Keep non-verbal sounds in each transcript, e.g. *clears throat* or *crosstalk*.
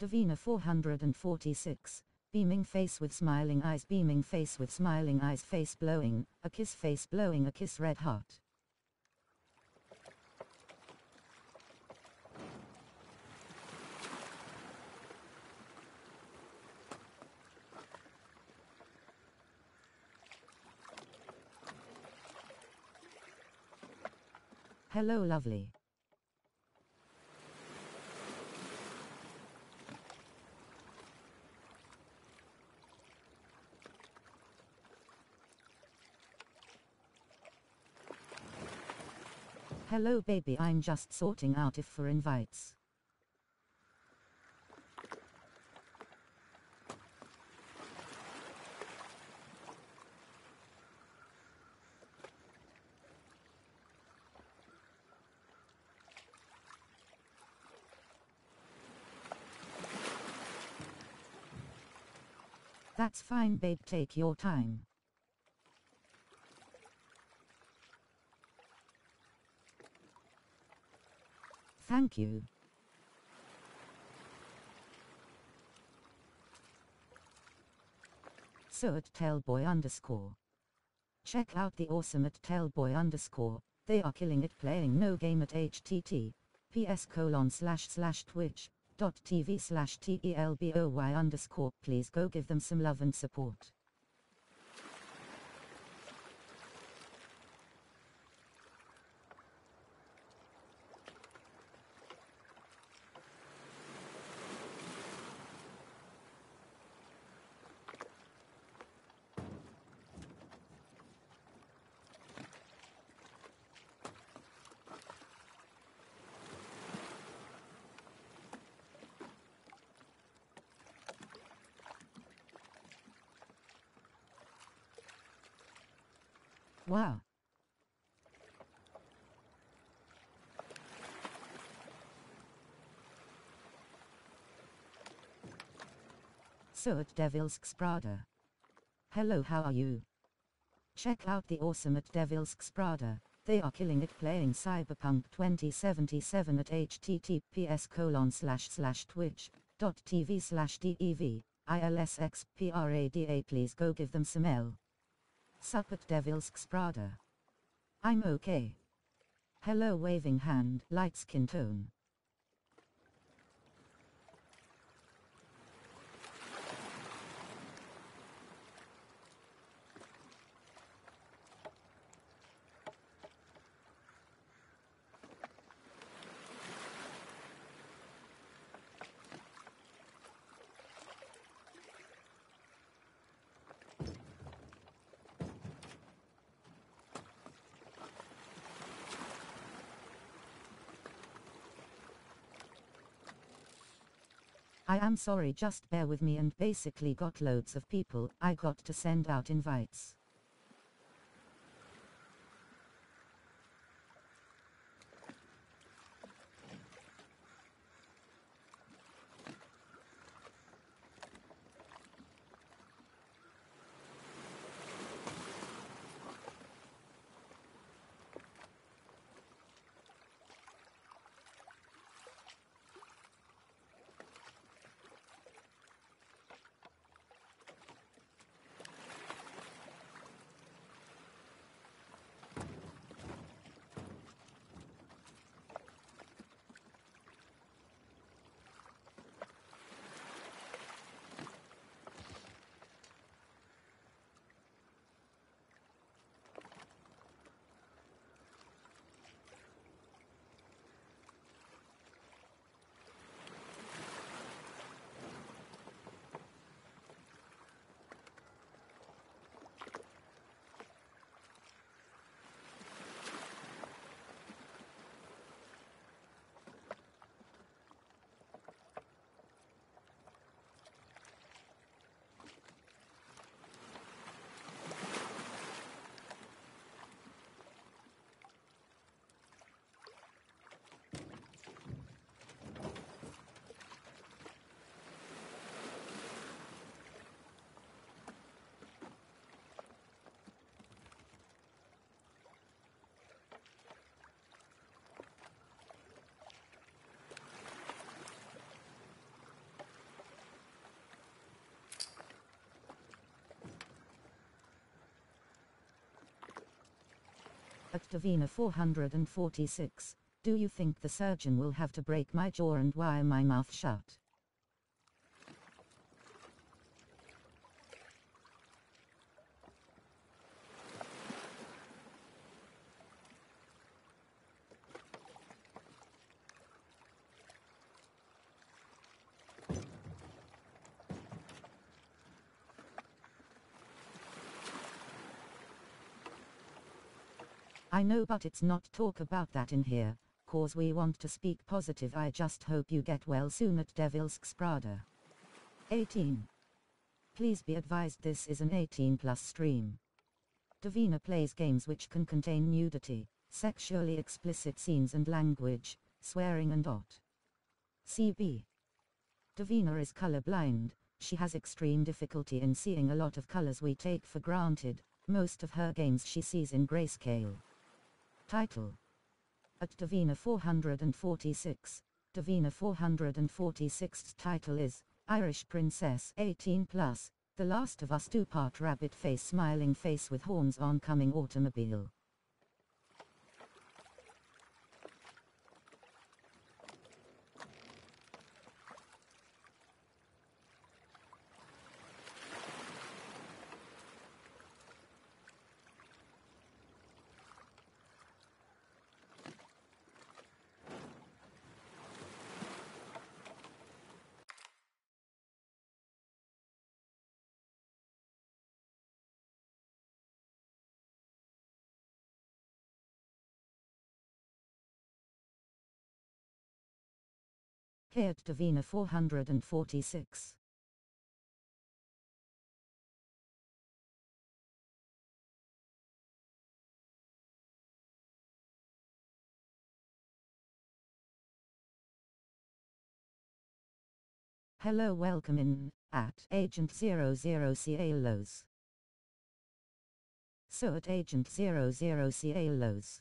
Davina 446. Beaming face with smiling eyes, beaming face with smiling eyes, face blowing, a kiss, face blowing, a kiss, red heart. Hello, lovely. Hello, baby, I'm just sorting out if for invites. That's fine, babe, take your time. Thank you. So at Tellboy underscore. Check out the awesome at Tellboy underscore. They are killing it playing no game at htt. ps colon slash slash twitch dot tv slash telboy underscore. Please go give them some love and support. Wow. At Devil's Sprada. Hello, how are you? Check out the awesome at Devil's Sprada. They are killing it playing Cyberpunk 2077 at https colon slash slash twitch dot tv slash dev ilsxprada please go give them some L. Sup at Devil's Sprada. I'm okay. Hello waving hand, light skin tone. I am sorry just bear with me and basically got loads of people I got to send out invites. Davina 446. Do you think the surgeon will have to break my jaw and wire my mouth shut? I know but it's not talk about that in here, cause we want to speak positive I just hope you get well soon at Devil's Sprada. 18. Please be advised this is an 18 plus stream. Davina plays games which can contain nudity, sexually explicit scenes and language, swearing and dot. CB. Davina is colorblind, she has extreme difficulty in seeing a lot of colors we take for granted, most of her games she sees in grayscale. Title. At Davina 446, Davina 446's title is Irish Princess 18 Plus, The Last of Us two part rabbit face smiling face with horns on coming automobile. Kate Davina 446. Hello welcome in, at Agent 00 Cielos. So at Agent 00 Cielos.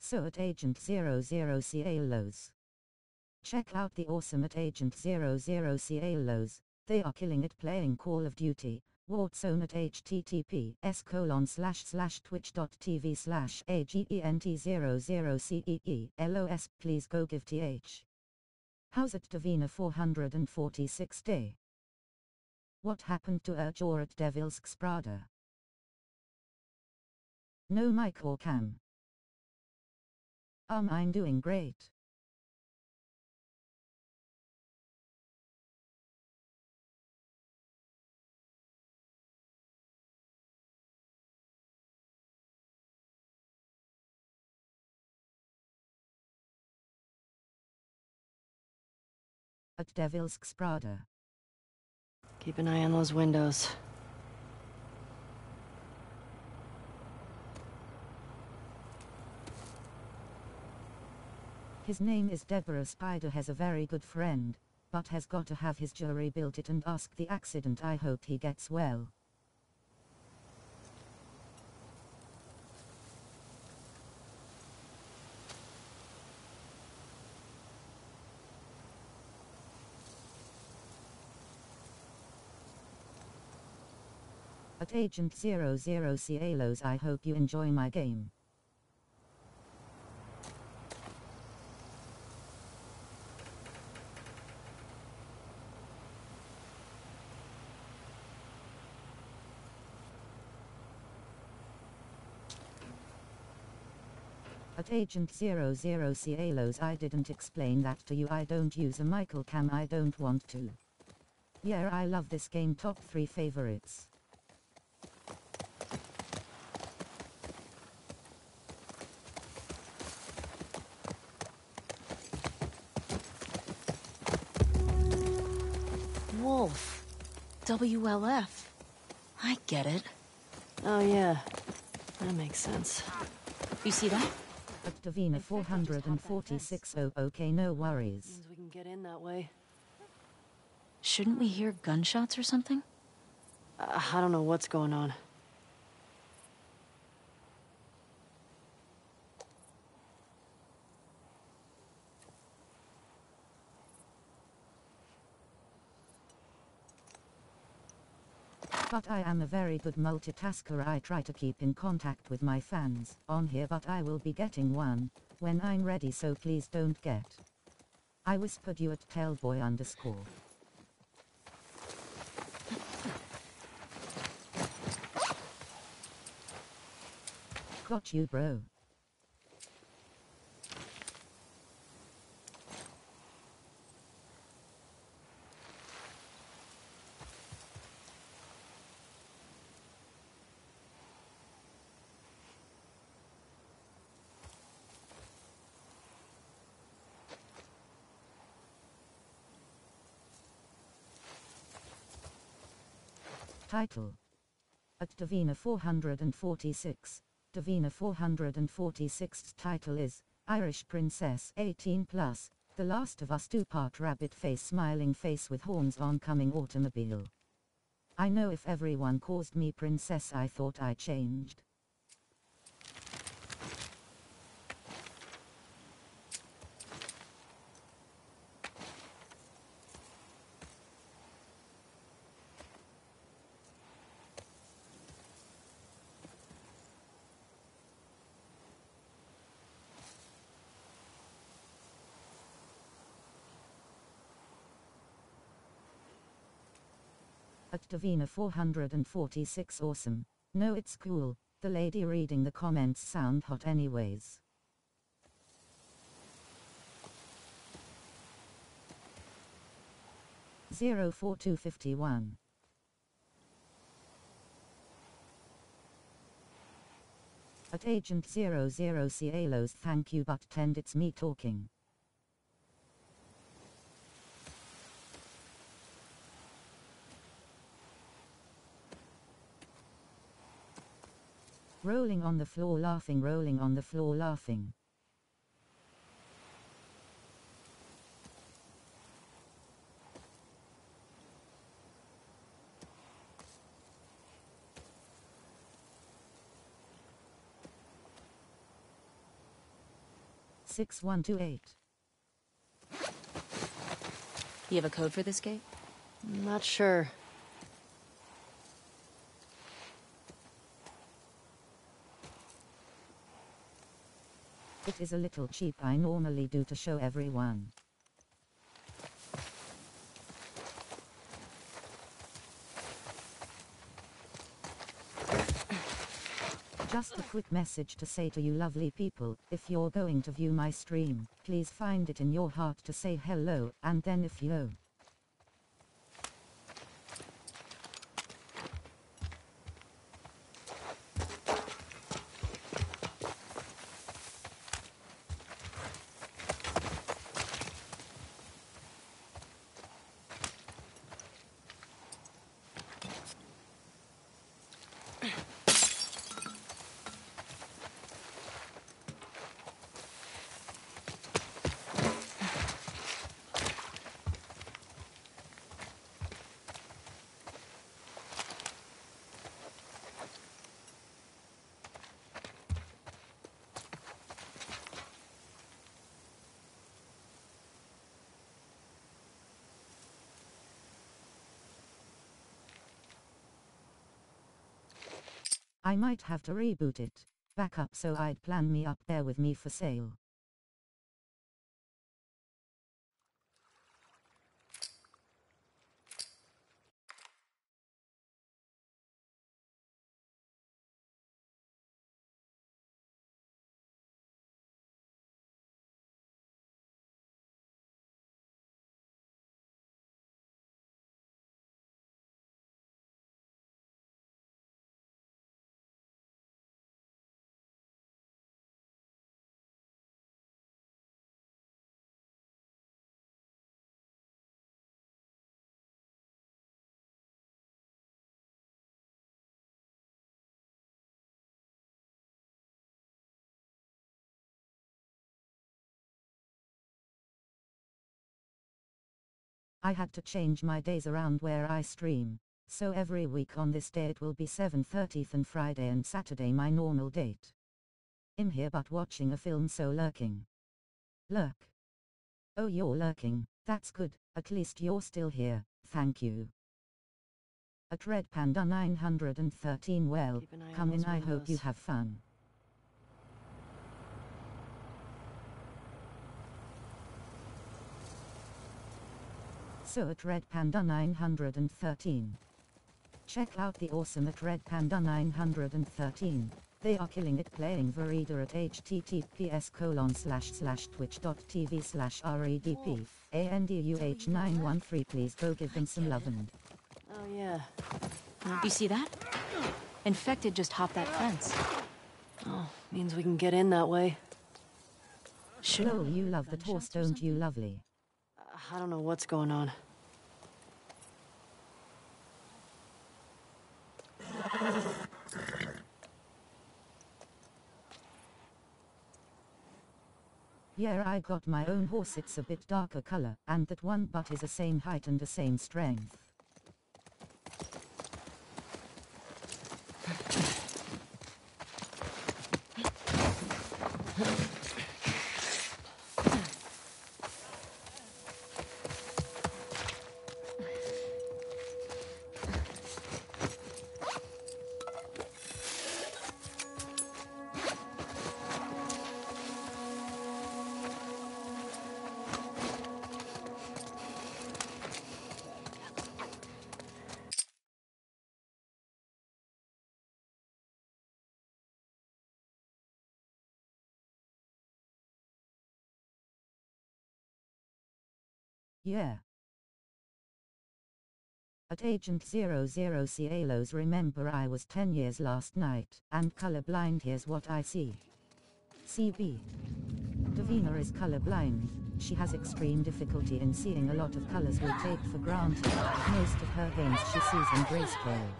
So at Agent 00 Cielos. Check out the awesome at Agent 00 Cielos. They are killing it playing Call of Duty. Warzone at http s colon slash slash twitch.tv slash agent00cee los please go give th. How's it Davina 446 day? What happened to Urge or at Devil's Sprada? No mic or cam. Um I'm doing great. At Devil's Sprada. Keep an eye on those windows. His name is Deborah Spider has a very good friend, but has got to have his jury built it and ask the accident I hope he gets well. At Agent 00 Cielos I hope you enjoy my game. At Agent 00 Cielos I didn't explain that to you I don't use a Michael cam I don't want to. Yeah I love this game top 3 favorites. WLF. I get it. Oh yeah, that makes sense. You see that? At Davina 446 oh okay no worries. Means we can get in that way. Shouldn't we hear gunshots or something? Uh, I don't know what's going on. But I am a very good multitasker. I try to keep in contact with my fans on here, but I will be getting one when I'm ready, so please don't get. I whispered you at Tellboy underscore. Got you, bro. Title At Davina 446. Davina 446's title is Irish Princess 18 Plus, The Last of Us two part rabbit face smiling face with horns oncoming automobile. I know if everyone calls me princess I thought I changed. Davina 446 awesome. No it's cool. The lady reading the comments sound hot anyways. Zero four two fifty one. At Agent 00 Cielos thank you but tend it's me talking. Rolling on the floor laughing rolling on the floor laughing. Six one two eight. You have a code for this gate? Not sure. Is a little cheap I normally do to show everyone. Just a quick message to say to you lovely people, if you're going to view my stream, please find it in your heart to say hello, and then if you I might have to reboot it. Back up so I'd plan me up there with me for sale. I had to change my days around where I stream. So every week on this day it will be 7.30th and Friday and Saturday my normal date. I'm here but watching a film so lurking. Lurk. Oh you're lurking, that's good, at least you're still here, thank you. At Red Panda 913 well, Keep an eye on come in I hope you have fun. So at Red Panda 913. Check out the awesome at Red Panda 913. They are killing it playing Verida at https colon slash slash twitch.tv slash redp anduh 913 please go give them some love and Oh, yeah. You see that? Infected just hopped that fence. Oh, means we can get in that way. Lol you love the horse don't you lovely I don't know what's going on. Yeah I got my own horse it's a bit darker color and that one butt is the same height and the same strength. Yeah. At Agent 00 Cielos remember I was 10 years last night, and colorblind here's what I see. CB. Davina is colorblind, she has extreme difficulty in seeing a lot of colors we take for granted, most of her games she sees in grayscale.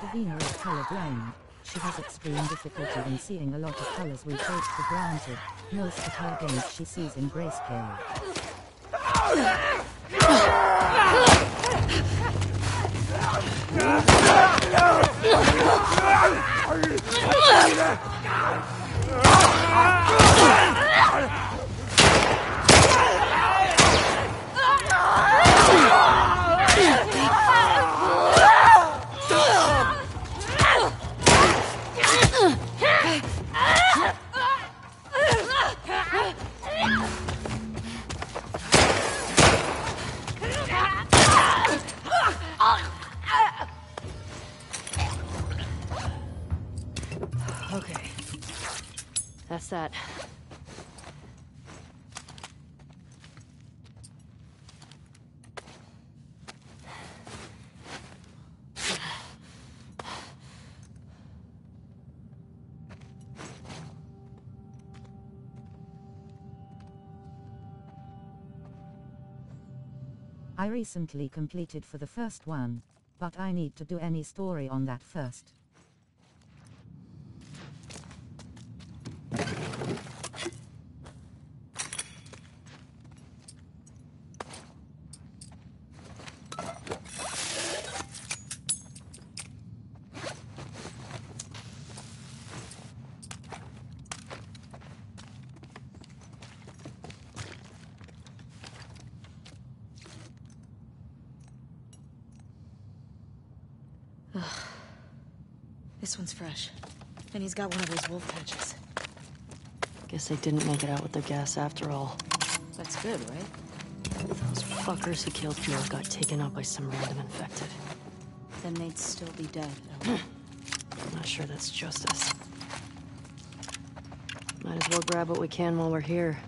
Davina is colorblind, she has extreme difficulty in seeing a lot of colors we take for granted, most of her games she sees in grayscale. Okay. That. I recently completed for the first one, but I need to do any story on that first. This one's fresh. And he's got one of those wolf patches. Guess they didn't make it out with their gas after all. That's good, right? Those fuckers who killed Joel got taken out by some random infected. Then they'd still be dead. *clears throat* I'm not sure that's justice. Might as well grab what we can while we're here.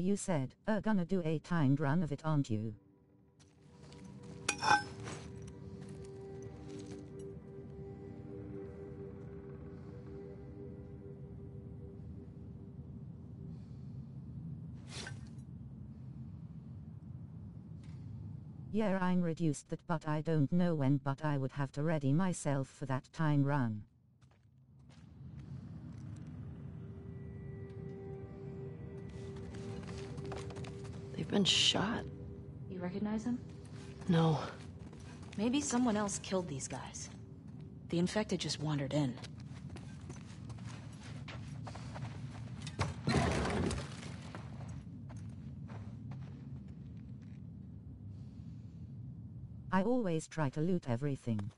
You said, uh, gonna do a timed run of it, aren't you? Yeah, I'm reduced that, but I don't know when, but I would have to ready myself for that time run. Been shot. You recognize him? No. Maybe someone else killed these guys. The infected just wandered in. I always try to loot everything.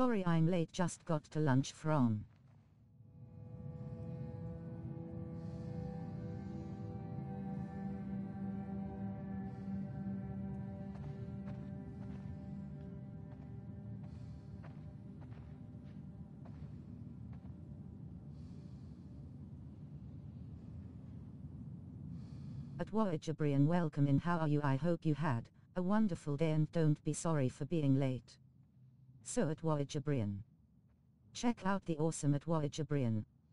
Sorry I'm late just got to lunch from. At Voyager Brian welcome in how are you I hope you had a wonderful day and don't be sorry for being late. So at Voyager Check out the awesome at Voyager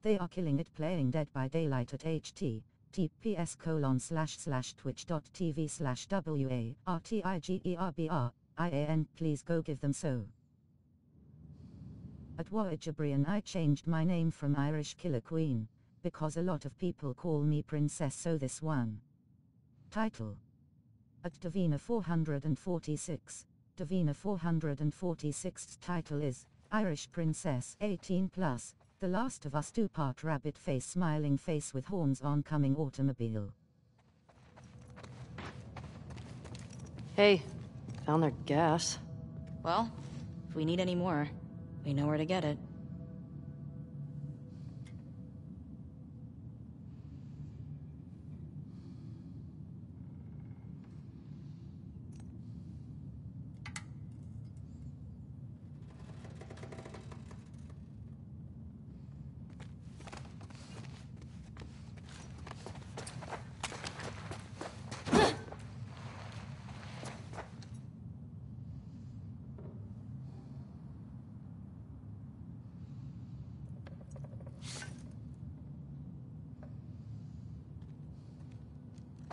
They are killing it playing Dead by Daylight at HT. TPS colon slash slash twitch.tv slash WA RTIGERBR IAN please go give them so. At Voyager I changed my name from Irish Killer Queen, because a lot of people call me Princess so this one. Title. At Davina 446. Davina 446's title is Irish Princess 18 Plus, The Last of Us two part rabbit face smiling face with horns oncoming automobile. Hey, found their gas. Well, if we need any more, we know where to get it.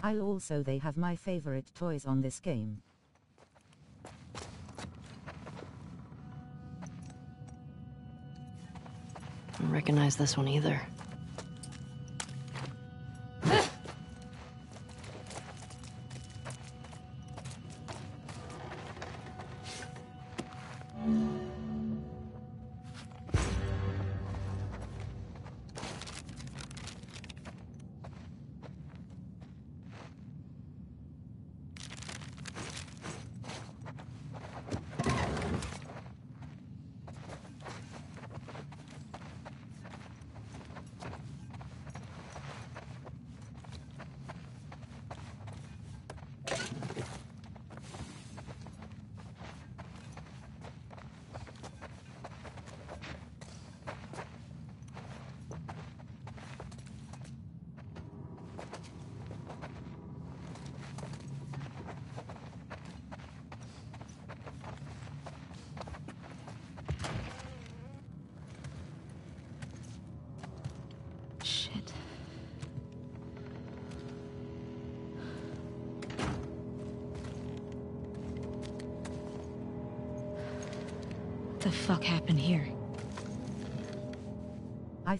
I'll also they have my favorite toys on this game. Don't recognize this one either.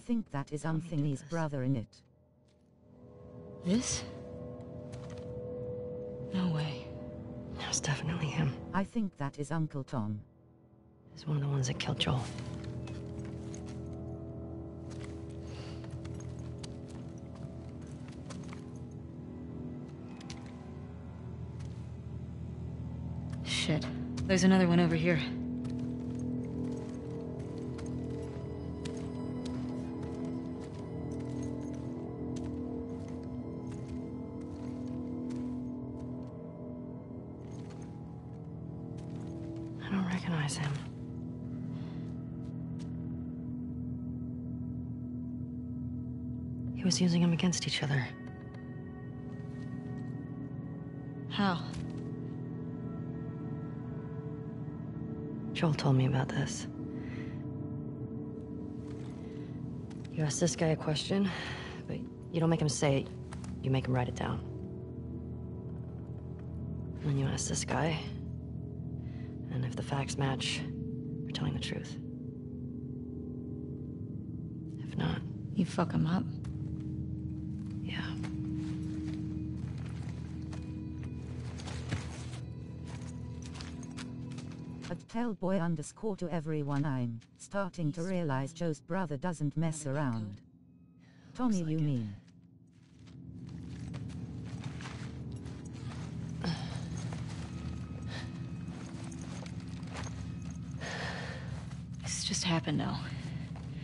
Think that is Unthingy's brother in it. This? No way. That's definitely him. I think that is Uncle Tom. He's one of the ones that killed Joel. Shit. There's another one over here. Was using them against each other. How? Joel told me about this. You ask this guy a question, but you don't make him say it, you make him write it down. And then you ask this guy, and if the facts match, you're telling the truth. If not, You fuck him up? At Tellboy underscore to everyone I'm starting to realize Joe's brother doesn't mess around. Tommy you mean? This just happened now.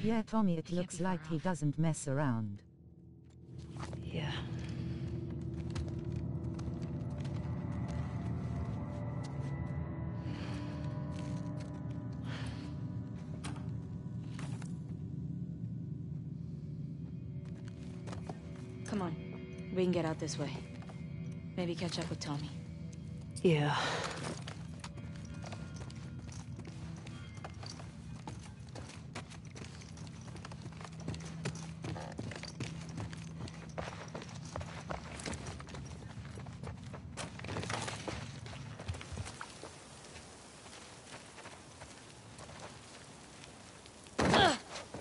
Yeah Tommy it looks like he doesn't mess around. This way. Maybe catch up with Tommy. Yeah.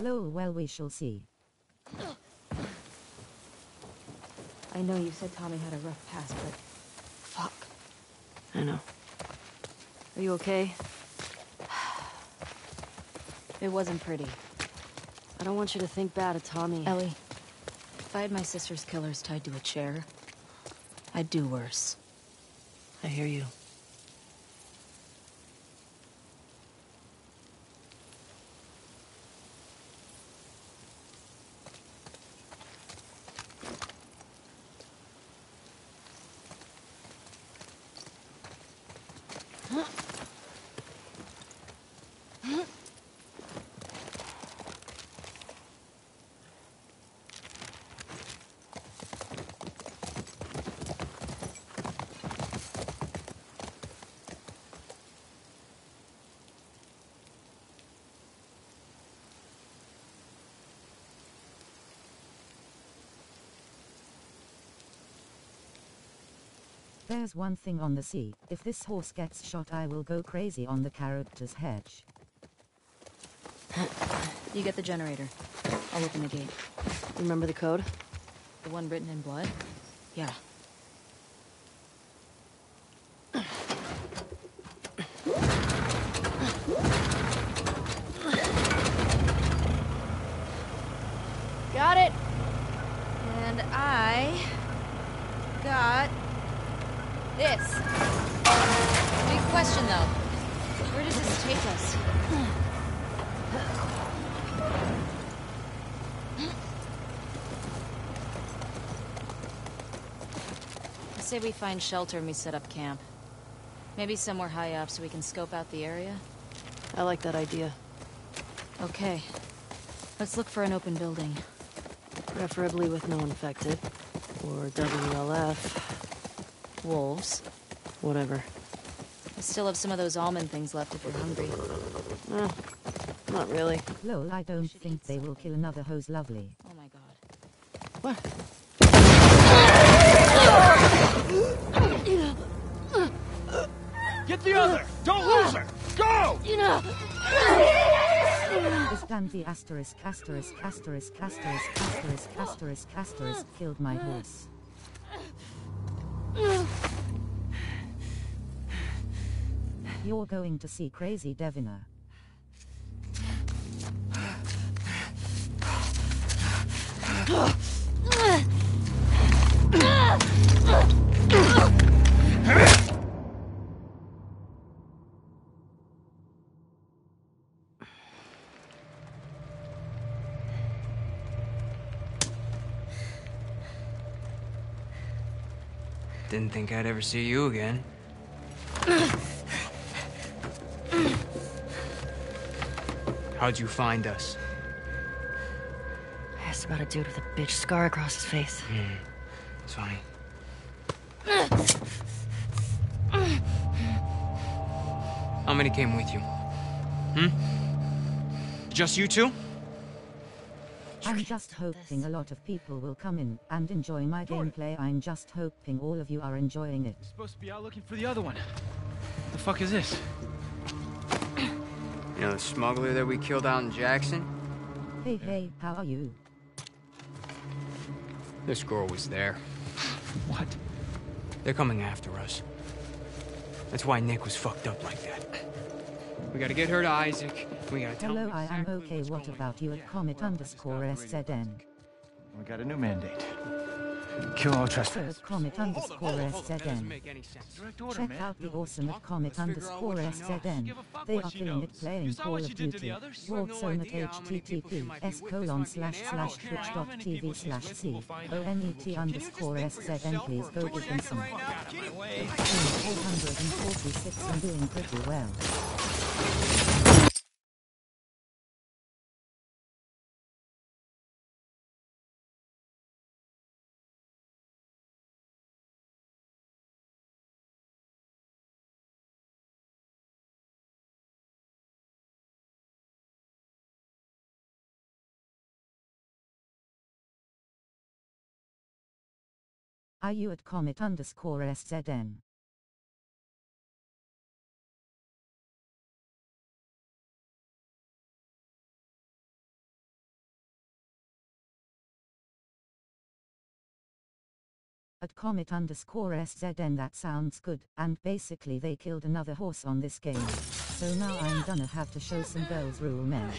Lol well we shall see. I know you said Tommy had a rough past, but... Fuck. I know. Are you okay? *sighs* It wasn't pretty. I don't want you to think bad of Tommy. Ellie, if I had my sister's killers tied to a chair, I'd do worse. I hear you. There's one thing on the sea. If this horse gets shot I will go crazy on the character's hedge. *laughs* You get the generator. I'll open the gate. Remember the code? The one written in blood? Yeah. Got it. And I got this. Big question though. Where does this take us? I say we find shelter and we set up camp. Maybe somewhere high up so we can scope out the area. I like that idea. Okay. Let's look for an open building. Preferably with no infected. Or WLF. Wolves. Whatever. I still have some of those almond things left if you're hungry. Eh, not really. Lol I don't think they will kill another hose lovely. Oh my god. What? Get the other! Don't lose her! Go! Stand the asterisk asterisk asterisk asterisk asterisk asterisk asterisk killed my horse. You're going to see crazy Davina. *laughs* Didn't think I'd ever see you again. How'd you find us? I asked about a dude with a bitch scar across his face. It's funny. How many came with you? Hmm? Just you two? I'm just hoping a lot of people will come in and enjoy my gameplay. I'm just hoping all of you are enjoying it. Supposed to be out looking for the other one. The fuck is this? You know the smuggler that we killed out in Jackson? Hey, hey, how are you? This girl was there. What? They're coming after us. That's why Nick was fucked up like that. We gotta get her to Isaac. We gotta tell Hello, him I am exactly okay. What about you at comet underscore SZN? We got a new mandate. Kill all So trespassers. at comet underscore That doesn't SZN. make any sense. Order, Check man. out the awesome at comet Let's figure out underscore what. SZN. Give a fuck They are she killing it playing Call of she did to the Duty. others? You have no Warzone at idea how many people she might be https colon slash slash ammo twitch dot tv slash c onet underscore szn please go give them some. 446 and doing pretty well. Are you at comet underscore szn? At comet underscore szn that sounds good, and basically they killed another horse on this game. So now I'm gonna have to show some girls rule men.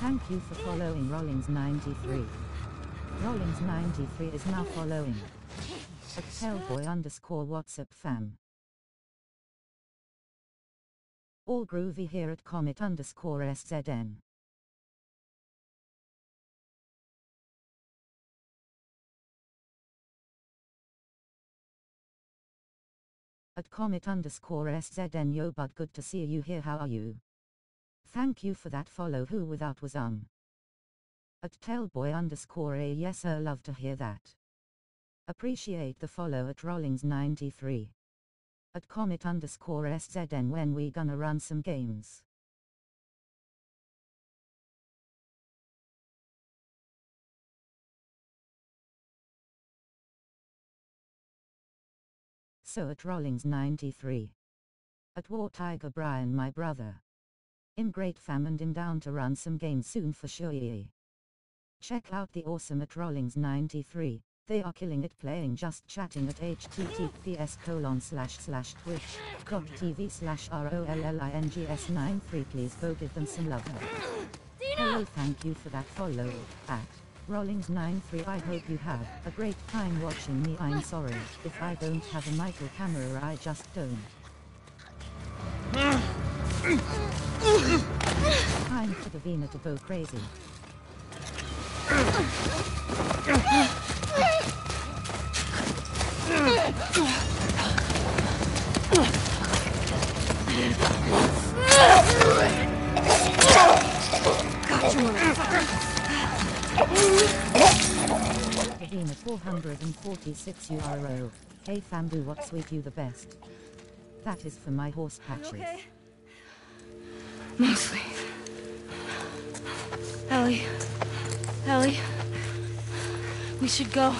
Thank you for following Rollings93. Rollings93 is now following. Hellboy underscore WhatsApp fam. All groovy here at Comet underscore SZN. At Comet underscore SZN yo bud good to see you here how are you? Thank you for that follow who without was um. At Tellboy underscore a yes sir love to hear that. Appreciate the follow at Rollings93. At Comet underscore SZN when we gonna run some games. So at Rollings93. At Voyager Brian my brother. In great fam and in down to run some games soon for sure. Check out the awesome at Rollings93. They are killing it playing just chatting at https colon slash slash twitch dot tv slash rollings 93 please go give them some love. Hello thank you for that follow at Rollings93 I hope you have a great time watching me I'm sorry if I don't have a Michael camera I just don't. *laughs* Time for the Vina to go crazy. Davina 446 euro. Hey Fambu what sweet you the best. That is for my horse patches. Mostly. Ellie. Ellie. We should go.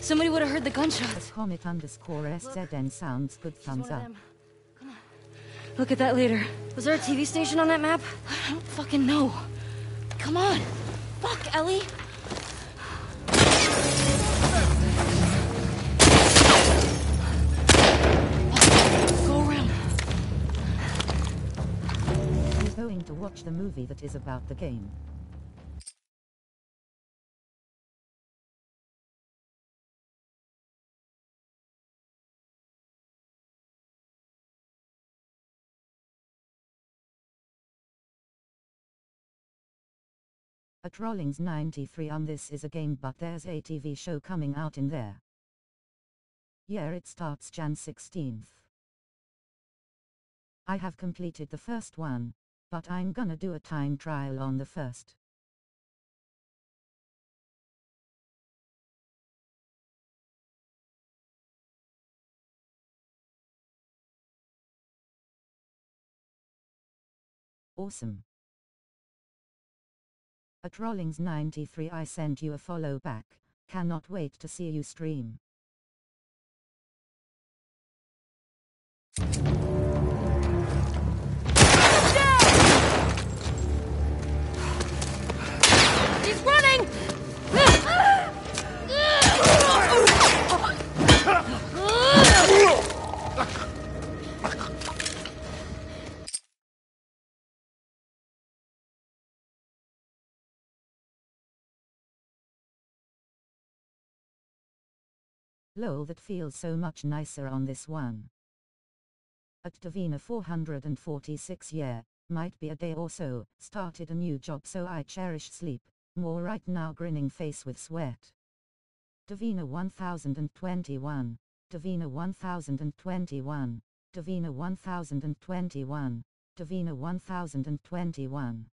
Somebody would have heard the gunshots. Comet underscore SZN sounds good thumbs up. Come on. Look at that leader. Was there a TV station on that map? I don't fucking know. Come on. Fuck, Ellie. Go around. He's going to watch the movie that is about the game. At Rollings 93 on this is a game but there's a TV show coming out in there. Yeah it starts Jan 16th. I have completed the first one, but I'm gonna do a time trial on the first. Awesome. At Rollings 93 I sent you a follow back. Cannot wait to see you stream. Lol that feels so much nicer on this one. At Davina 446 year, might be a day or so, started a new job so I cherish sleep, more right now grinning face with sweat. Davina 1021, Davina 1021, Davina 1021, Davina 1021.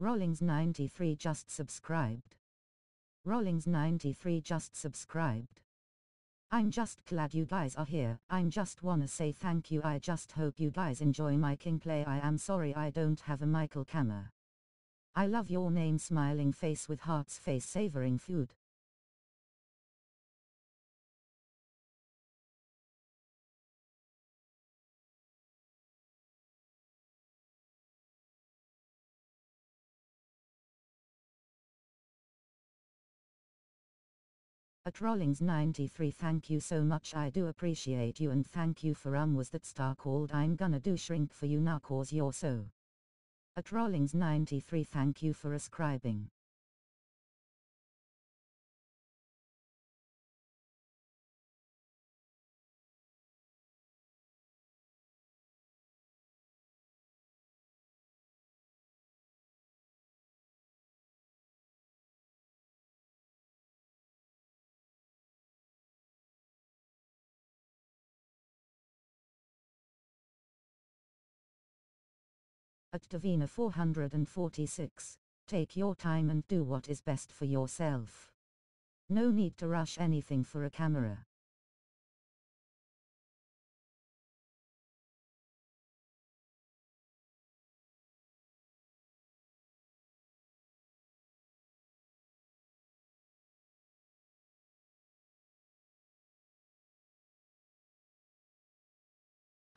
Rollings 93 just subscribed. Rollings 93 just subscribed. I'm just glad you guys are here. I'm just wanna say thank you. I just hope you guys enjoy my king play. I am sorry I don't have a Michael camera. I love your name smiling face with hearts face savoring food. At Rollings 93 thank you so much I do appreciate you and thank you for um was that star called I'm gonna do shrink for you now cause you're so. At Rollings 93 thank you for ascribing. At Davina 446, take your time and do what is best for yourself. No need to rush anything for a camera.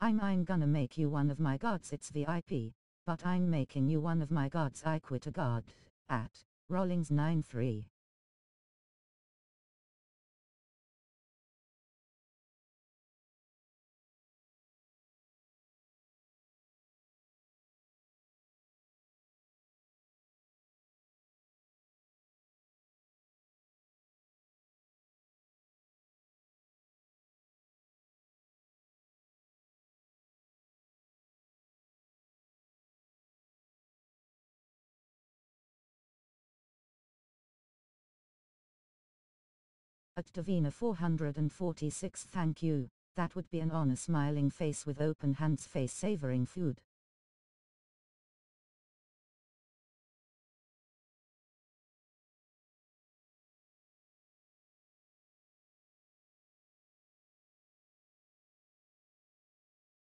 I'm I'm gonna make you one of my gods it's VIP, but I'm making you one of my gods I quit a god, at, Rollings 93. At Davina 446 thank you, that would be an honor. Smiling face with open hands face savoring food.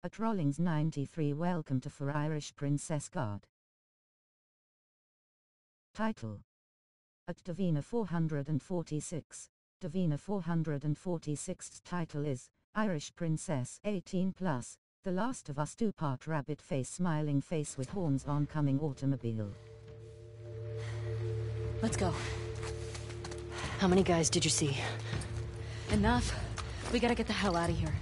At Rollings 93 welcome to For Irish Princess Guard. Title. At Davina 446 Davina 446's title is Irish Princess 18 plus, The Last of Us two-part rabbit face smiling face with horns oncoming automobile. Let's go. How many guys did you see? Enough. We gotta get the hell out of here.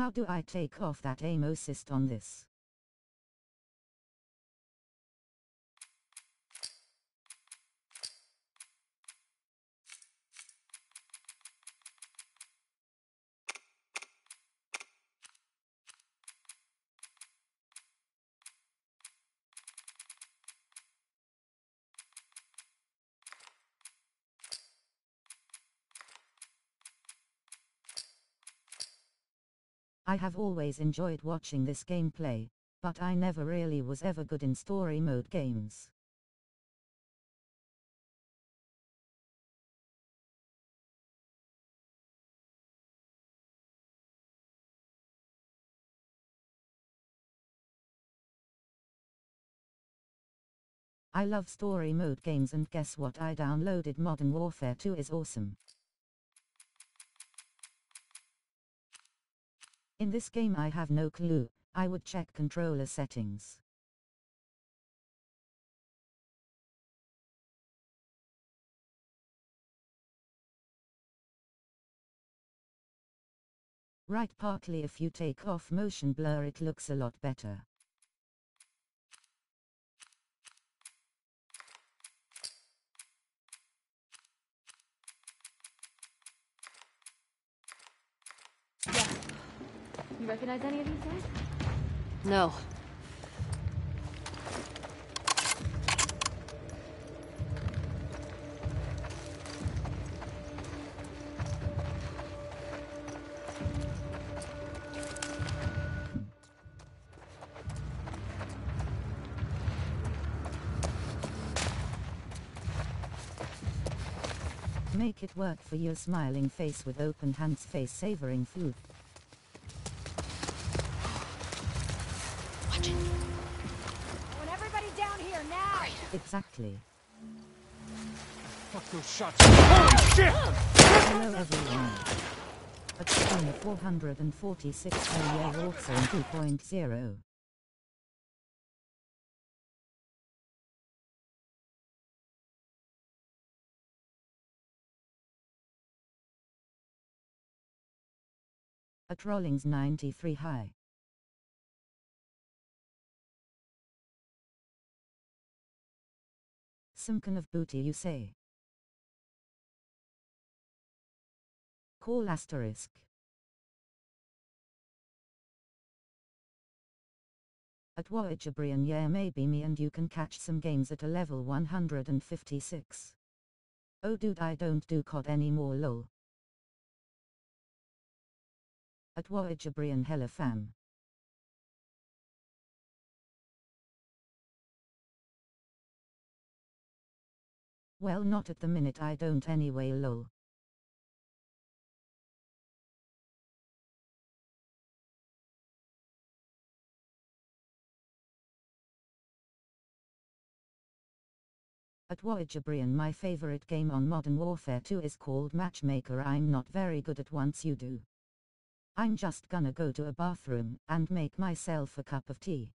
How do I take off that aim assist on this? I have always enjoyed watching this gameplay, but I never really was ever good in story mode games. I love story mode games and guess what I downloaded Modern Warfare 2 is awesome. In this game I have no clue, I would check controller settings. Right partly if you take off motion blur it looks a lot better. You recognize any of these guys? No. Make it work for your smiling face with open hands face savoring food. Exactly. Fuck those shots. Holy shit! Hello everyone. At China 446 area Warzone 2.0. At Rollings 93 high. Some kind of booty you say. Call asterisk. At Voyagerbrian yeah maybe me and you can catch some games at a level 156. Oh dude I don't do COD anymore lol. At Voyagerbrian hella fam. Well not at the minute I don't anyway lol. At Voyagerbrian my favorite game on Modern Warfare 2 is called Matchmaker I'm not very good at once you do. I'm just gonna go to a bathroom and make myself a cup of tea.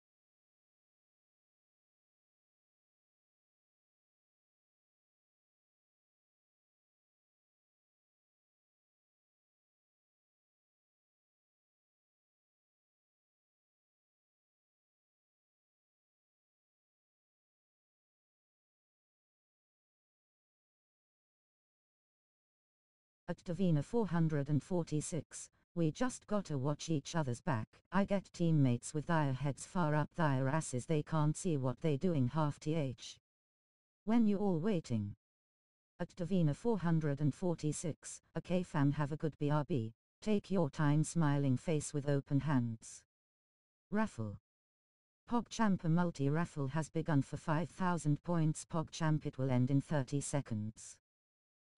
At Davina 446, we just gotta watch each other's back. I get teammates with their heads far up their asses they can't see what they doing half th. When you all waiting. At Davina 446, okay fam have a good BRB, take your time smiling face with open hands. Raffle. PogChamp a multi-raffle has begun for 5000 points PogChamp it will end in 30 seconds.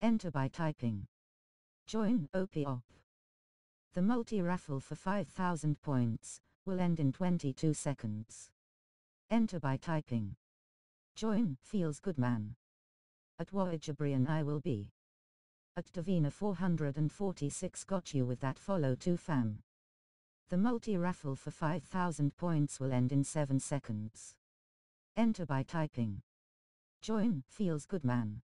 Enter by typing. Join OP-OP. The multi-raffle for 5000 points will end in 22 seconds. Enter by typing. Join feels good man. At Voyagerbrian I will be. At Davina 446 got you with that follow to fam. The multi-raffle for 5000 points will end in 7 seconds. Enter by typing. Join, feels good man.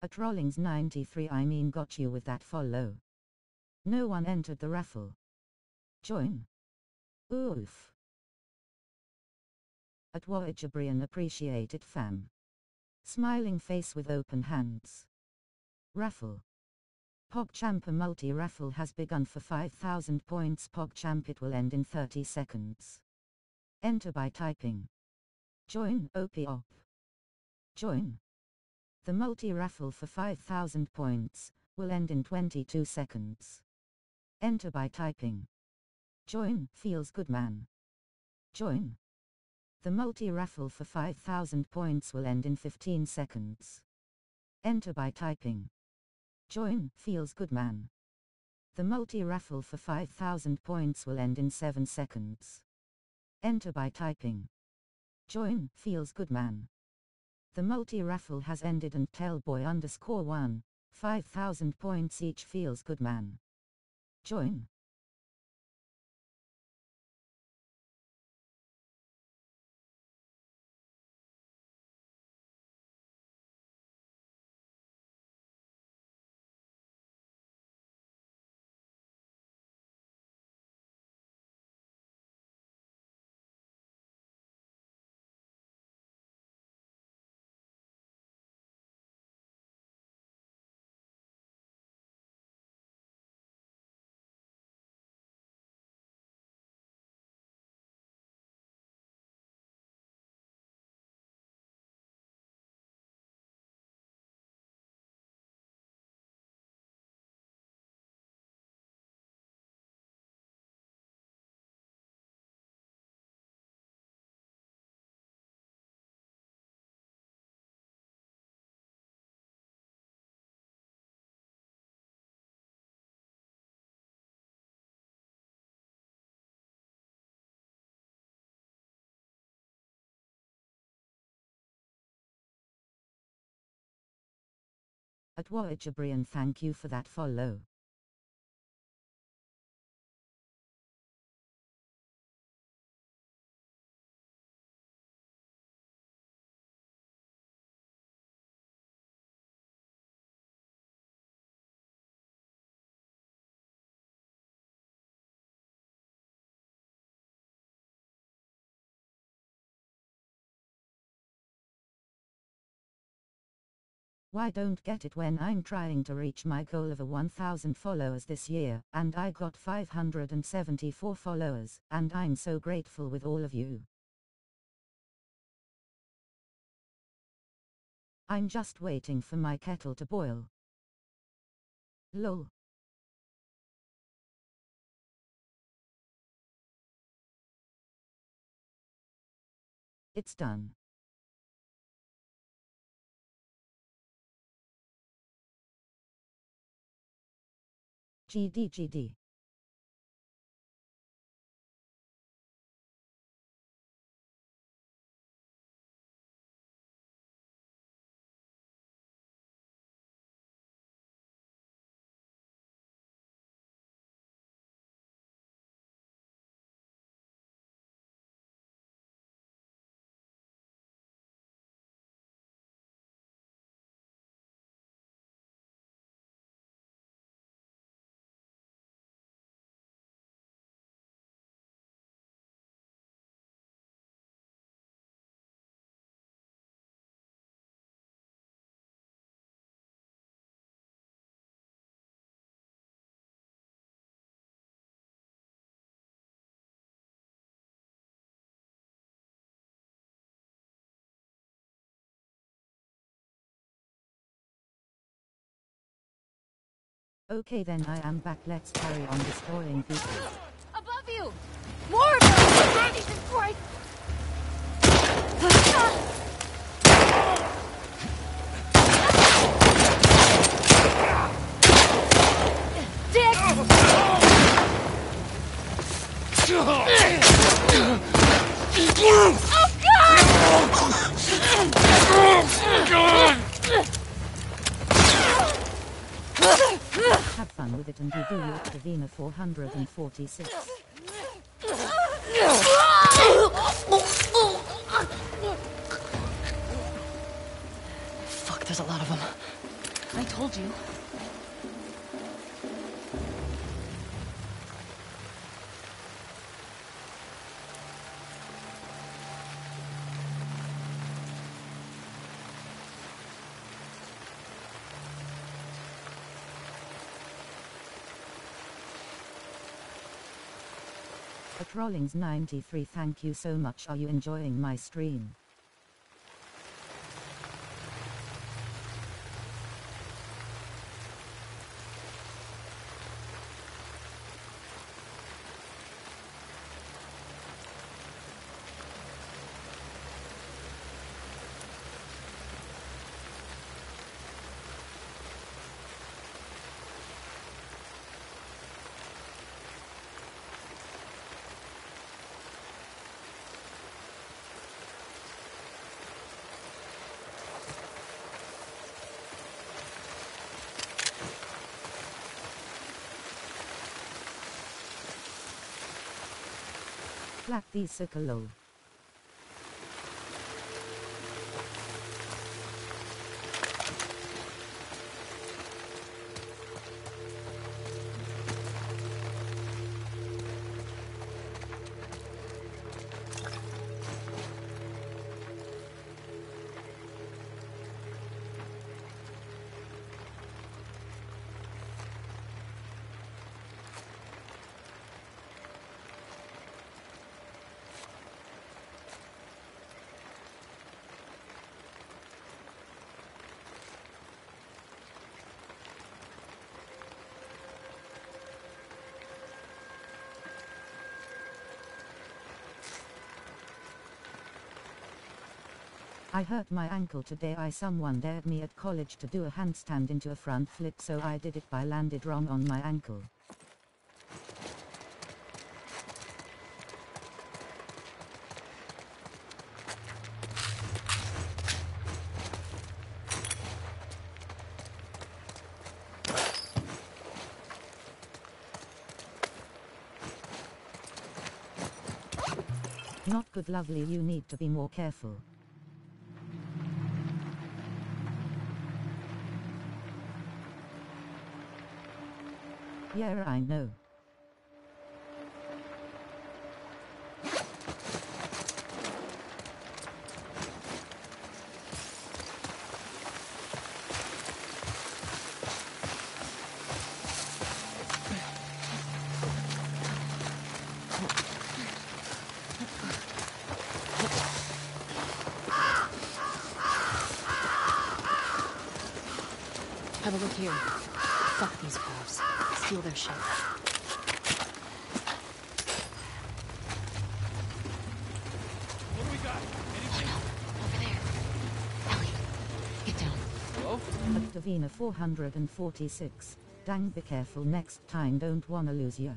At Rollings 93 I mean got you with that follow. No one entered the raffle. Join. Oof. At Voyager Brian appreciated fam. Smiling face with open hands. Raffle. PogChamp a multi-raffle has begun for 5000 points PogChamp it will end in 30 seconds. Enter by typing. Join OP op. Join. The multi-raffle for 5000 points will end in 22 seconds. Enter by typing. Join feels good man. Join. The multi-raffle for 5000 points will end in 15 seconds. Enter by typing. Join feels good man. The multi-raffle for 5000 points will end in 7 seconds. Enter by typing. Join feels good man. The multi-raffle has ended and Tellboy underscore 1, 5000 points each feels good man. Join. At Voyager Brian thank you for that follow. Why don't get it when I'm trying to reach my goal of a 1000 followers this year, and I got 574 followers, and I'm so grateful with all of you. I'm just waiting for my kettle to boil. Lol. It's done. GD Okay then I am back let's carry on destroying people. Above you! More of them! Jesus Christ! Dick! *laughs* Oh God! Have fun with it and you do your Davina 446. Fuck, there's a lot of them. I told you. At Rollings 93 thank you so much are you enjoying my stream? Black the I hurt my ankle today I someone dared me at college to do a handstand into a front flip so I did it I landed wrong on my ankle. Not good lovely you need to be more careful. Yeah, I know. Have a look here. Fuck these wolves. Steal their shit. What do we got? Anything? Over there. Ellie, get down. Hello? At 446. Dang be careful next time don't wanna lose ya.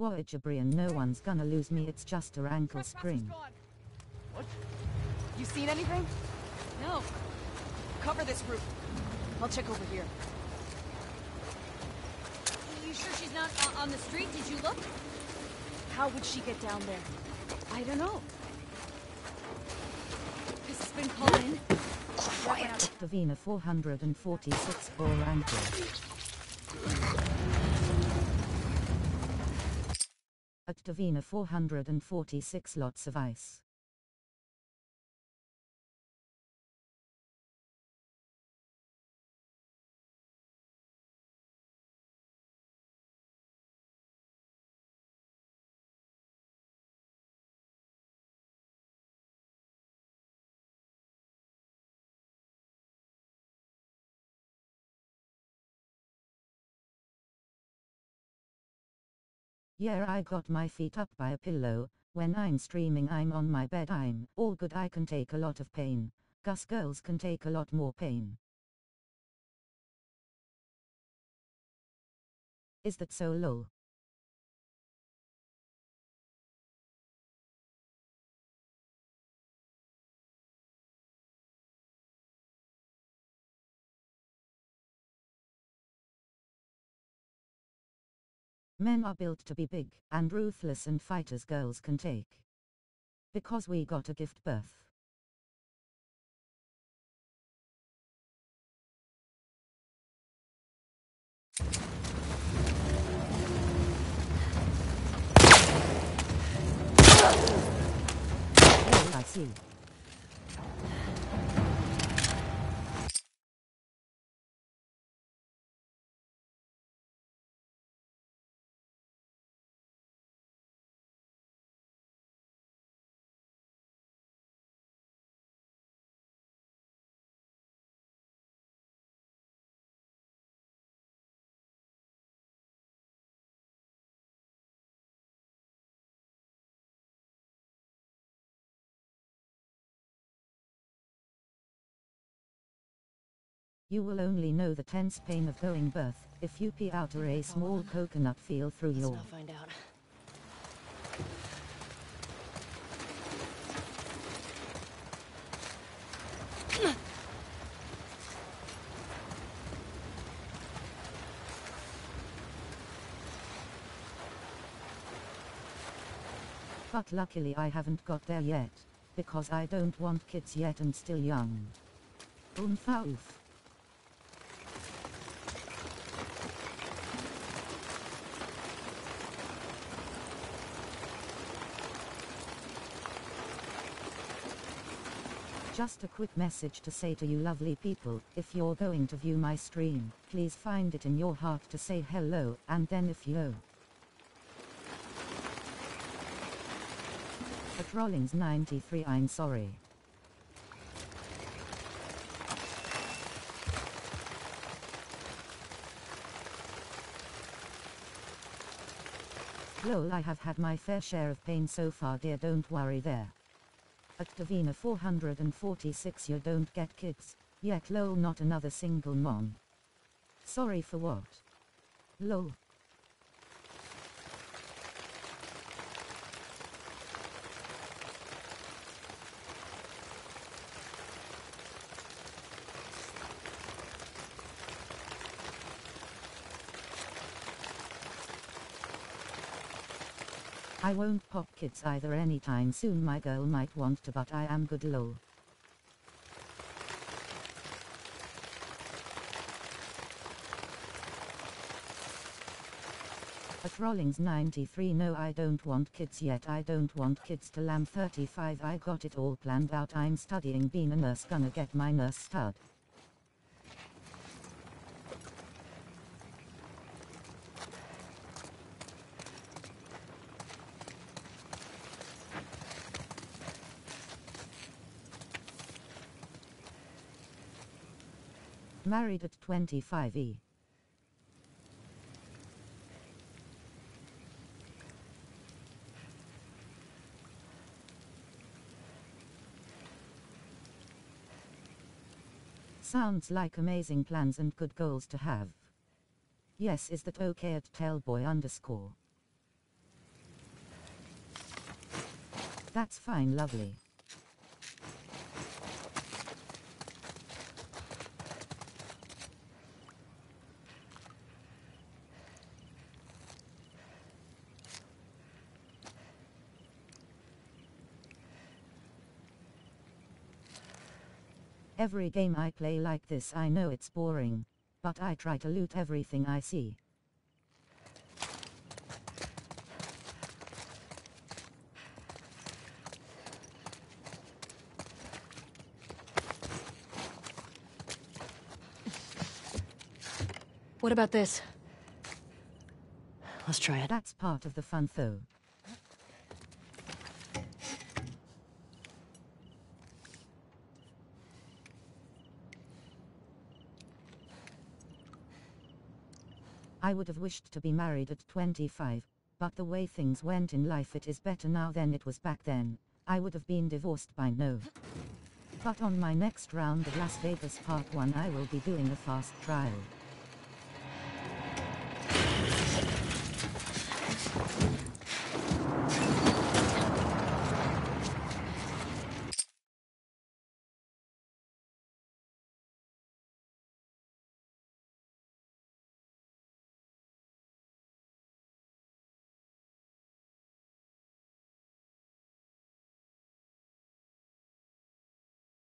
At Voyagerbrian no one's gonna lose me it's just a ankle spring. What? You seen anything? No. Cover this roof. I'll check over here. You sure she's not uh, on the street? Did you look? How would she get down there? I don't know. This has been called in. At Davina 446 for ankle. Davina 446 lots of ice. Yeah, I got my feet up by a pillow. When I'm streaming, I'm on my bed. I'm all good. I can take a lot of pain. Gus girls can take a lot more pain. Is that so lol? Men are built to be big and ruthless and fighters girls can take. Because we got a gift birth. You will only know the tense pain of going birth if you pee out or a small coconut feel through Let's your. not find out. But luckily I haven't got there yet. Because I don't want kids yet and still young. Oomph oof. Just a quick message to say to you lovely people, if you're going to view my stream, please find it in your heart to say hello, and then if you At Rollings 93 I'm sorry. Lol I have had my fair share of pain so far dear don't worry there. At Davina 446 you don't get kids, yet lol not another single mom. Sorry for what? Lol. I won't pop kids either anytime soon. My girl might want to but I am good lol. At Rollings 93 no I don't want kids yet. I don't want kids till I'm 35 I got it all planned out. I'm studying. Being a nurse. Gonna get my nurse stud. Married at 25e. Sounds like amazing plans and good goals to have. Yes, is that okay at tellboy underscore? That's fine, lovely. Every game I play like this I know it's boring. But I try to loot everything I see. What about this? Let's try it. That's part of the fun though. I would have wished to be married at 25, but the way things went in life it is better now than it was back then. I would have been divorced by now. But on my next round of Las Vegas Part 1 I will be doing a fast trial.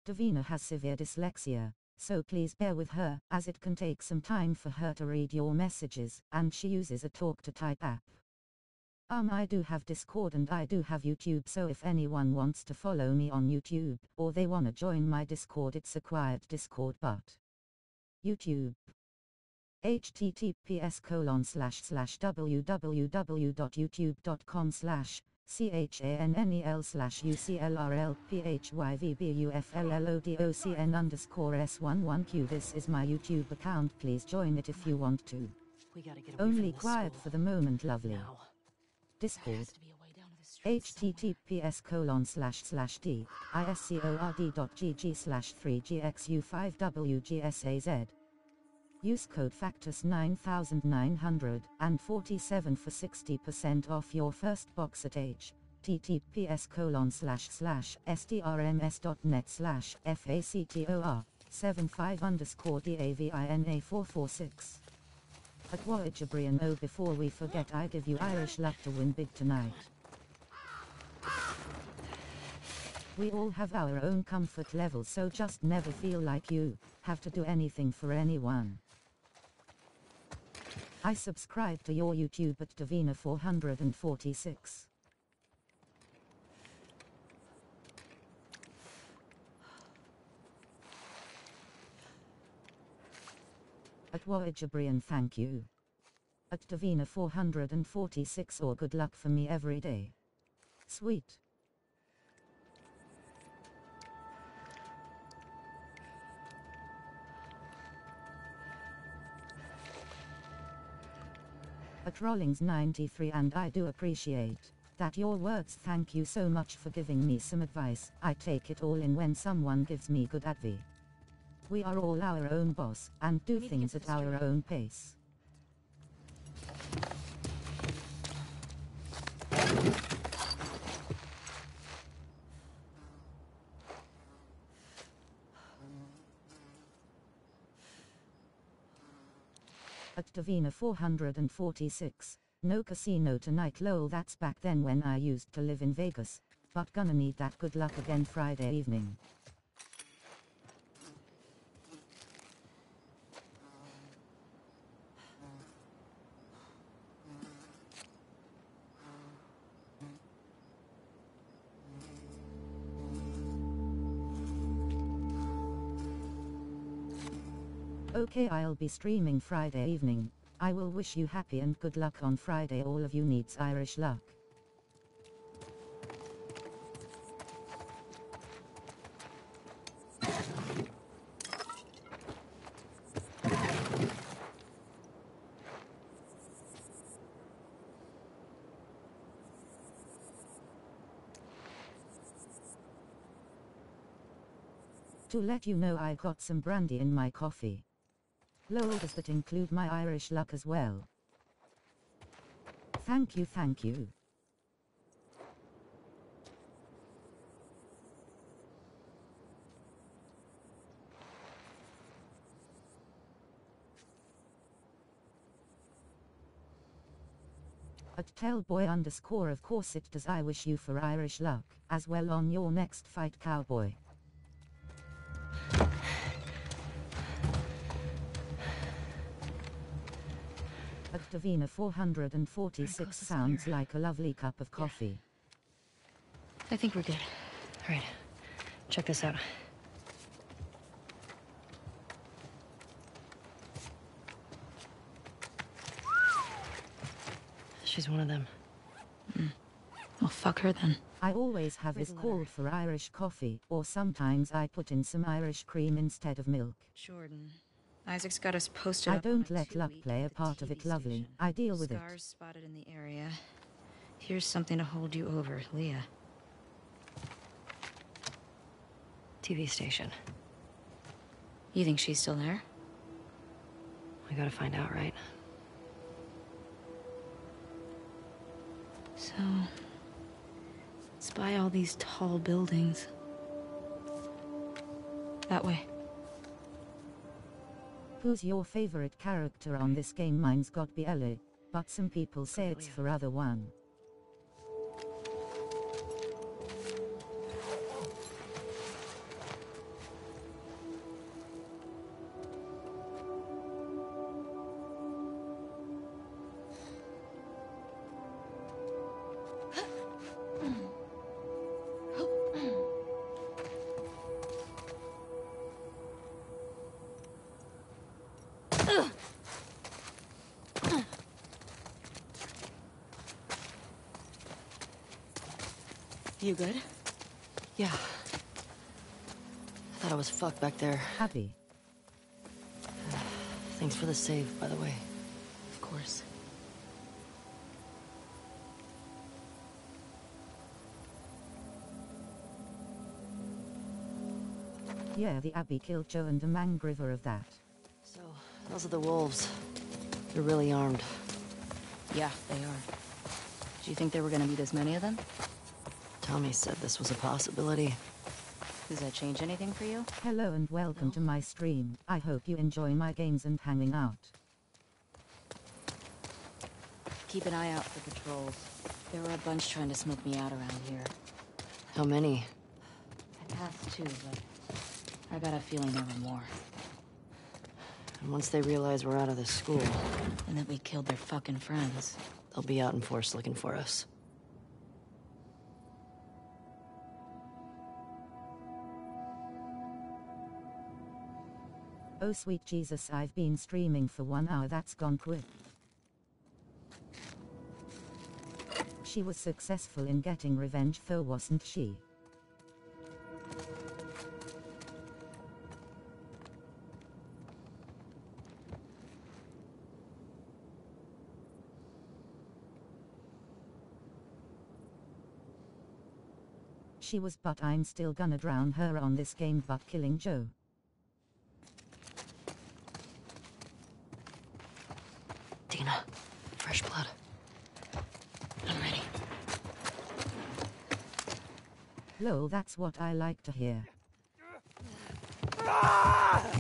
Davina has severe dyslexia, so please bear with her, as it can take some time for her to read your messages, and she uses a talk to type app. Um, I do have Discord and I do have YouTube, so if anyone wants to follow me on YouTube, or they wanna join my Discord, it's a quiet Discord, but YouTube. https colon slash slash www.youtube.com slash C-H-A-N-N-E-L slash U-C-L-R-L-P-H-Y-V-B-U-F-L-L-O-D-O-C-N underscore S11Q. This is my YouTube account. Please join it if you want to. We gotta get away Only quiet school. for the moment, lovely. Now. Discord. has to be a way down to the street somewhere. https colon slash slash d iscord dot gg slash 3gxu5wgsaz Use code Factus 9947 for 60% off your first box at h ttps colon slash slash strms.net slash factor 75 underscore davina 446 at Voyager Brian oh before we forget I give you Irish luck to win big tonight. We all have our own comfort level so just never feel like you have to do anything for anyone. I subscribe to your YouTube at Davina 446. At Voyager Brian thank you. At Davina 446 or good luck for me every day. Sweet. At Rollings 93 and I do appreciate that your words thank you so much for giving me some advice. I take it all in when someone gives me good advice. We are all our own boss and do things at our own pace. At 446. No casino tonight lol that's back then when I used to live in Vegas. But gonna need that good luck again Friday evening. Okay, I'll be streaming Friday evening. I will wish you happy and good luck on Friday. All of you needs Irish luck. To let you know I got some brandy in my coffee. Lol does that include my Irish luck as well? Thank you, thank you. At Tellboy underscore of course it does I wish you for Irish luck, as well on your next fight cowboy. At Davina 446 sounds like a lovely cup of coffee. I think we're good. All right. Check this out. She's one of them. Hmm. Well, fuck her then. I always have this called for Irish coffee, or sometimes I put in some Irish cream instead of milk. Jordan. Isaac's got us posted I up on don't let luck play a part of it TV lovely. I deal with it. Scars spotted in the area. Here's something to hold you over, Leah. TV station. You think she's still there? We gotta find out, right? So, spy all these tall buildings. That way. Who's your favorite character on this game? Mine's got be Ellie, but some people say it's oh, for other one. Good? Yeah. I thought I was fucked back there. Abby. Thanks for the save, by the way. Of course. Yeah, the Abby killed Joe and a mangrover of that. So, those are the wolves. They're really armed. Yeah, they are. Do you think there were gonna be this many of them? Tommy said this was a possibility. Does that change anything for you? Hello and welcome to my stream. I hope you enjoy my games and hanging out. Keep an eye out for patrols. There were a bunch trying to smoke me out around here. How many? I passed two, but I got a feeling there were more. And once they realize we're out of this school, And that we killed their fucking friends. they'll be out in force looking for us. Oh sweet Jesus, I've been streaming for one hour, that's gone quick. She was successful in getting revenge though, wasn't she? She was but I'm still gonna drown her on this game but killing Joe. Dina, fresh blood. I'm ready. Lol, that's what I like to hear. Ah!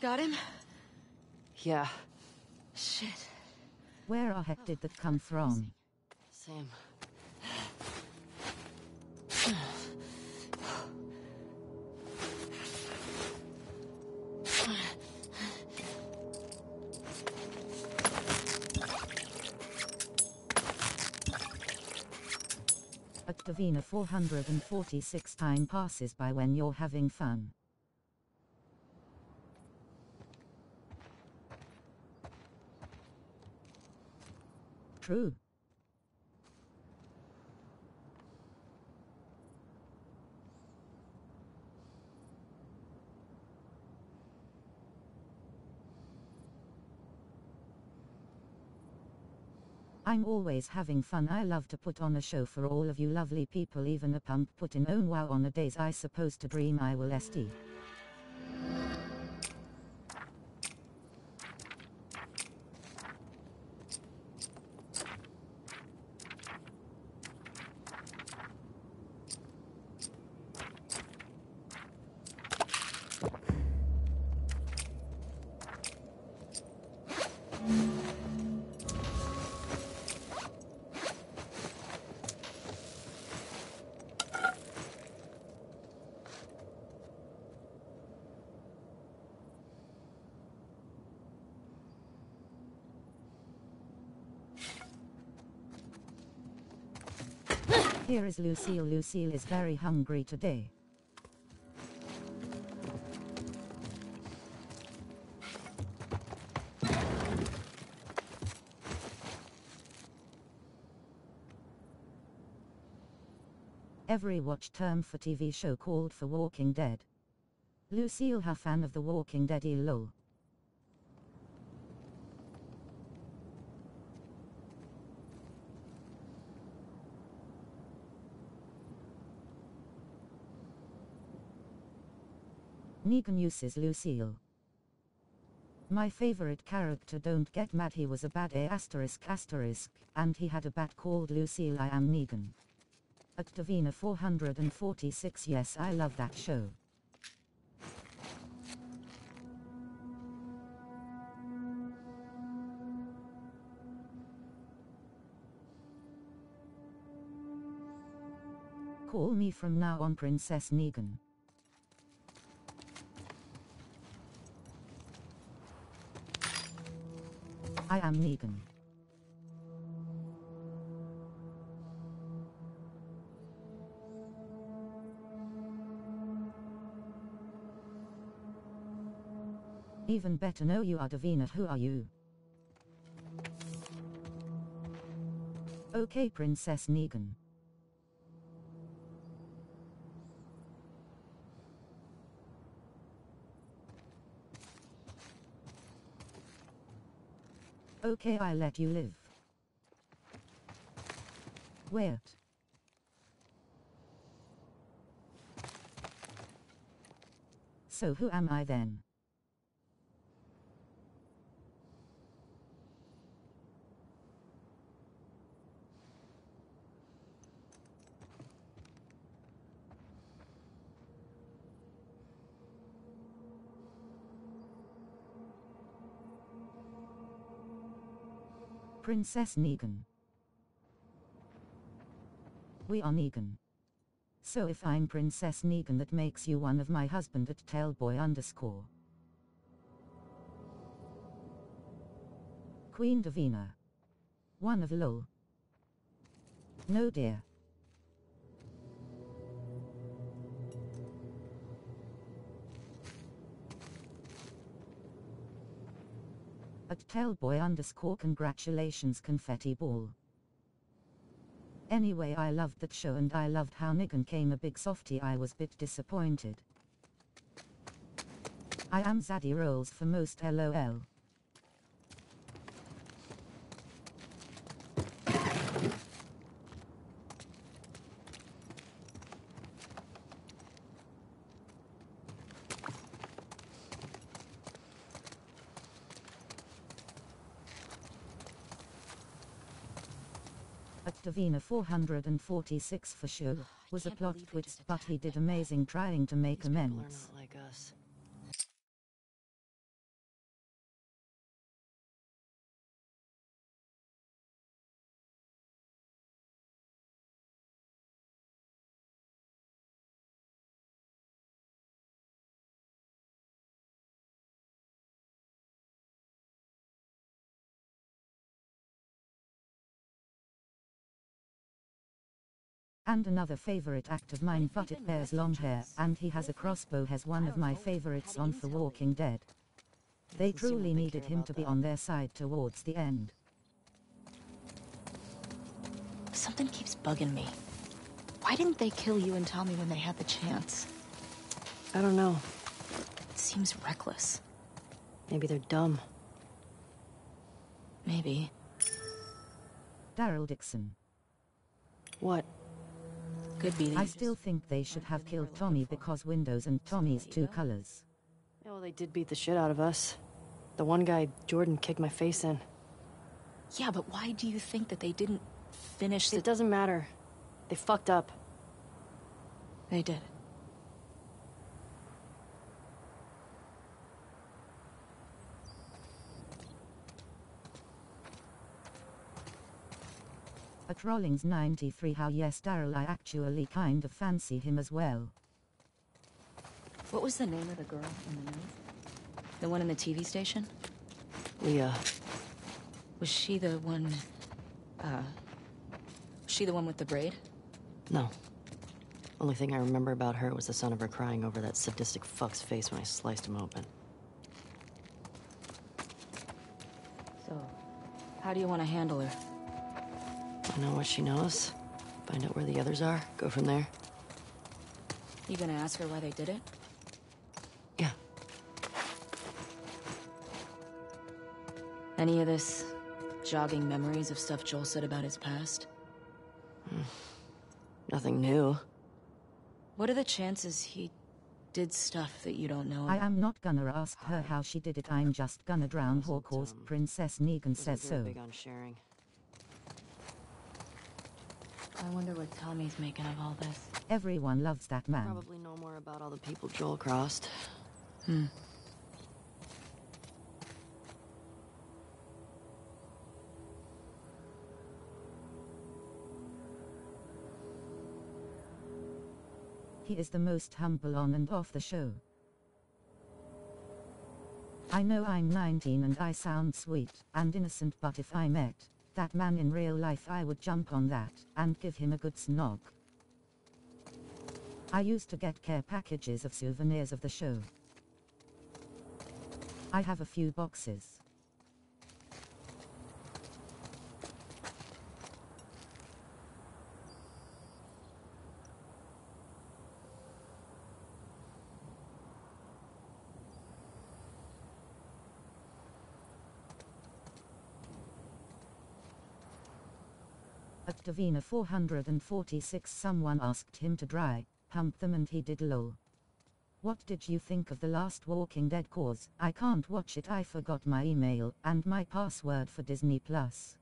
Got him? Yeah, Shit. Where the heck did that come from? same. At Davina 446 time passes by when you're having fun. True. I'm always having fun. I love to put on a show for all of you lovely people, even a pump put in own wow on the days I suppose to dream I will SD. Here is Lucille. Lucille is very hungry today. Every watch term for TV show called for Walking Dead. Lucille her fan of the Walking Dead lol. Negan uses Lucille. My favorite character don't get mad he was a bad A asterisk asterisk, and he had a bat called Lucille I am Negan. At Davina 446 yes I love that show. Call me from now on Princess Negan. I am Negan. Even better know you are Davina who are you? Okay Princess Negan. Okay, I let you live. Wait. So who am I then? Princess Negan. We are Negan. So if I'm Princess Negan that makes you one of my husband at Tailboy underscore. Queen Davina. One of lol. No dear. Tailboy underscore congratulations confetti ball. Anyway I loved that show and I loved how Negan came a big softy I was bit disappointed. I am Zaddy Rolls for most lol. Davina 446 for sure, was a plot twist but he did amazing trying to make These people are amends. And another favorite act of mine but it bears long hair and he has a crossbow has one of my favorites on The Walking Dead. They truly needed him to be on their side towards the end. Something keeps bugging me. Why didn't they kill you and Tommy when they had the chance? I don't know. It seems reckless. Maybe they're dumb. Maybe. Daryl Dixon. What? Could be. I still think they should have killed Tommy because Windows and Tommy's two colors. Yeah, well, they did beat the shit out of us. The one guy, Jordan, kicked my face in. Yeah, but why do you think that they didn't finish the... It doesn't matter. They fucked up. They did. At Rollings 93 how yes Daryl I actually kind of fancy him as well. What was the name of the girl in the news? The one in the TV station? Leah. Was she the one... Uh... Was she the one with the braid? No. Only thing I remember about her was the sound of her crying over that sadistic fuck's face when I sliced him open. So, how do you want to handle her? I know what she knows. Find out where the others are. Go from there. You gonna ask her why they did it? Yeah. Any of this jogging memories of stuff Joel said about his past? Hmm. Nothing new. What are the chances he did stuff that you don't know I am not gonna ask her how she did it I'm just gonna drown her Wasn't, cause Princess Negan says so. big on sharing. I wonder what Tommy's making of all this. Everyone loves that man. Probably know more about all the people Joel crossed. Hmm. He is the most humble on and off the show. I know I'm 19 and I sound sweet and innocent but if I met that man in real life I would jump on that and give him a good snog. I used to get care packages of souvenirs of the show. I have a few boxes. At 446 someone asked him to dry, pump them and he did lol. What did you think of the last Walking Dead cause? I can't watch it I forgot my email and my password for Disney Plus.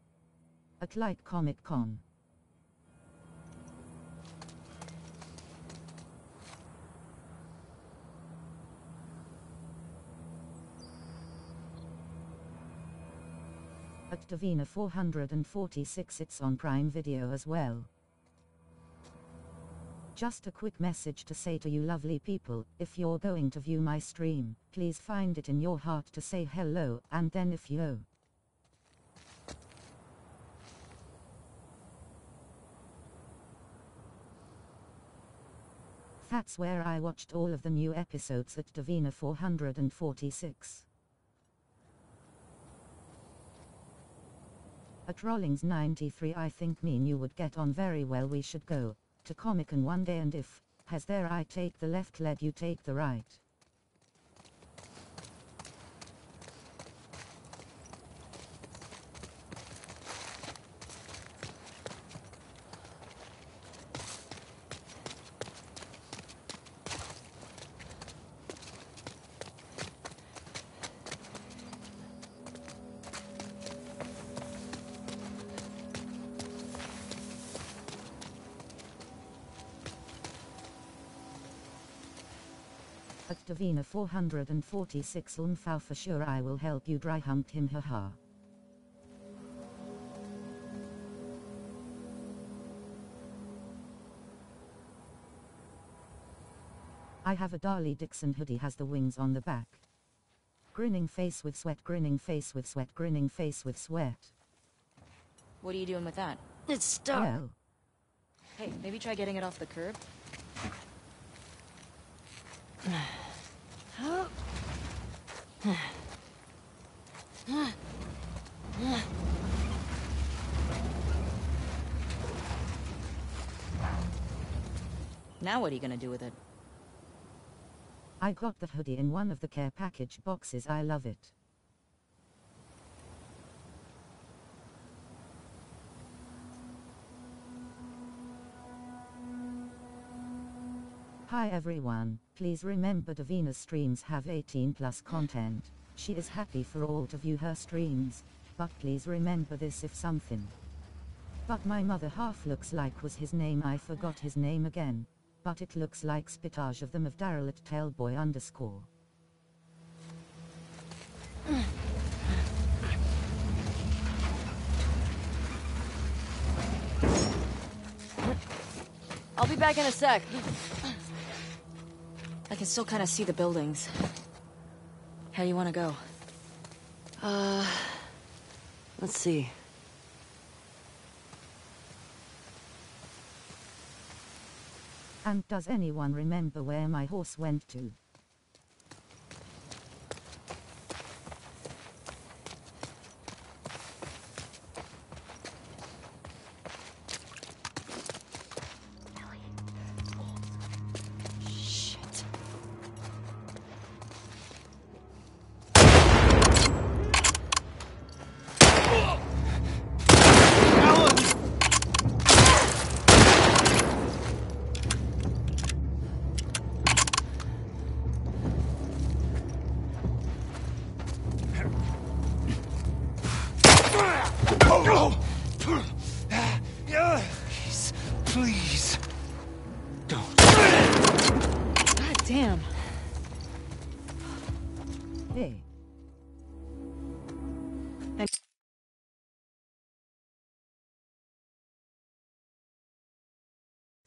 At like Comic Con. Davina 446 it's on Prime Video as well. Just a quick message to say to you lovely people, if you're going to view my stream, please find it in your heart to say hello, and then if you That's where I watched all of the new episodes at Davina 446. At Rollings 93 I think me and you would get on very well we should go to Comic Con one day and if has there I take the left leg you take the right. At Davina 446 Umfau for sure I will help you dry hump him haha. I have a Daryl Dixon hoodie has the wings on the back. Grinning face with sweat, grinning face with sweat, grinning face with sweat. What are you doing with that? It's stuck. Well, Hey, maybe try getting it off the curb. *sighs* *sighs* *sighs* Now what are you gonna do with it? I got the hoodie in one of the care package boxes I love it. Hi everyone, please remember Davina's streams have 18 plus content. She is happy for all to view her streams, but please remember this if something. But my mother half looks like was his name I forgot his name again. But it looks like spitage of them of Daryl at Tellboy underscore. I'll be back in a sec. I can still kind of see the buildings. How you want to go? Uh, let's see. And does anyone remember where my horse went to?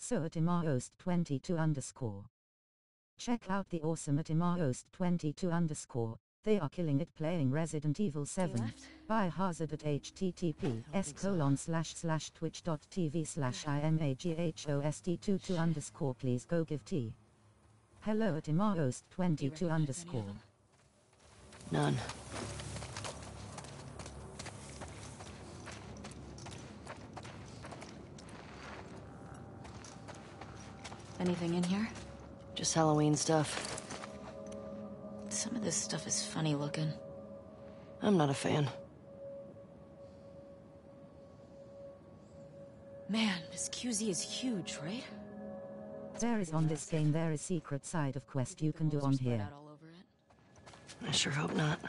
Suatimaost22 underscore. Check out the awesome atimaost 22 underscore. They are killing it playing Resident Evil 7. Biohazard at https colon slash slash twitch.tv slash imaghost22 underscore. Please go give tea. Hello at Imaost22 underscore. None. Anything in here? Just Halloween stuff. Some of this stuff is funny looking. I'm not a fan. Man, this QZ is huge, right? There is on this game there is secret side of quest you can do on here. out all over it. I sure hope not.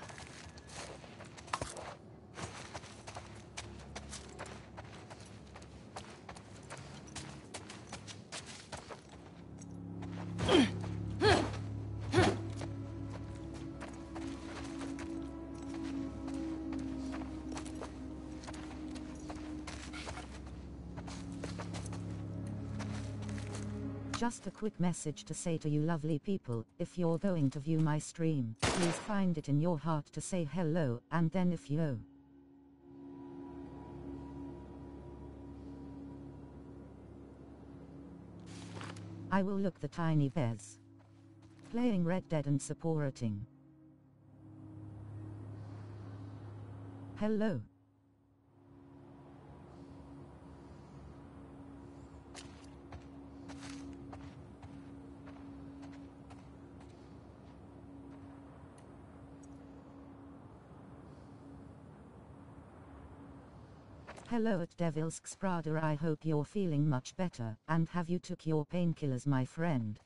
Quick message to say to you lovely people, if you're going to view my stream, please find it in your heart to say hello, and then if you I will look the tiny bears. Playing Red Dead and supporting. Hello. Hello at Devil's Sprada I hope you're feeling much better, and have you took your painkillers my friend?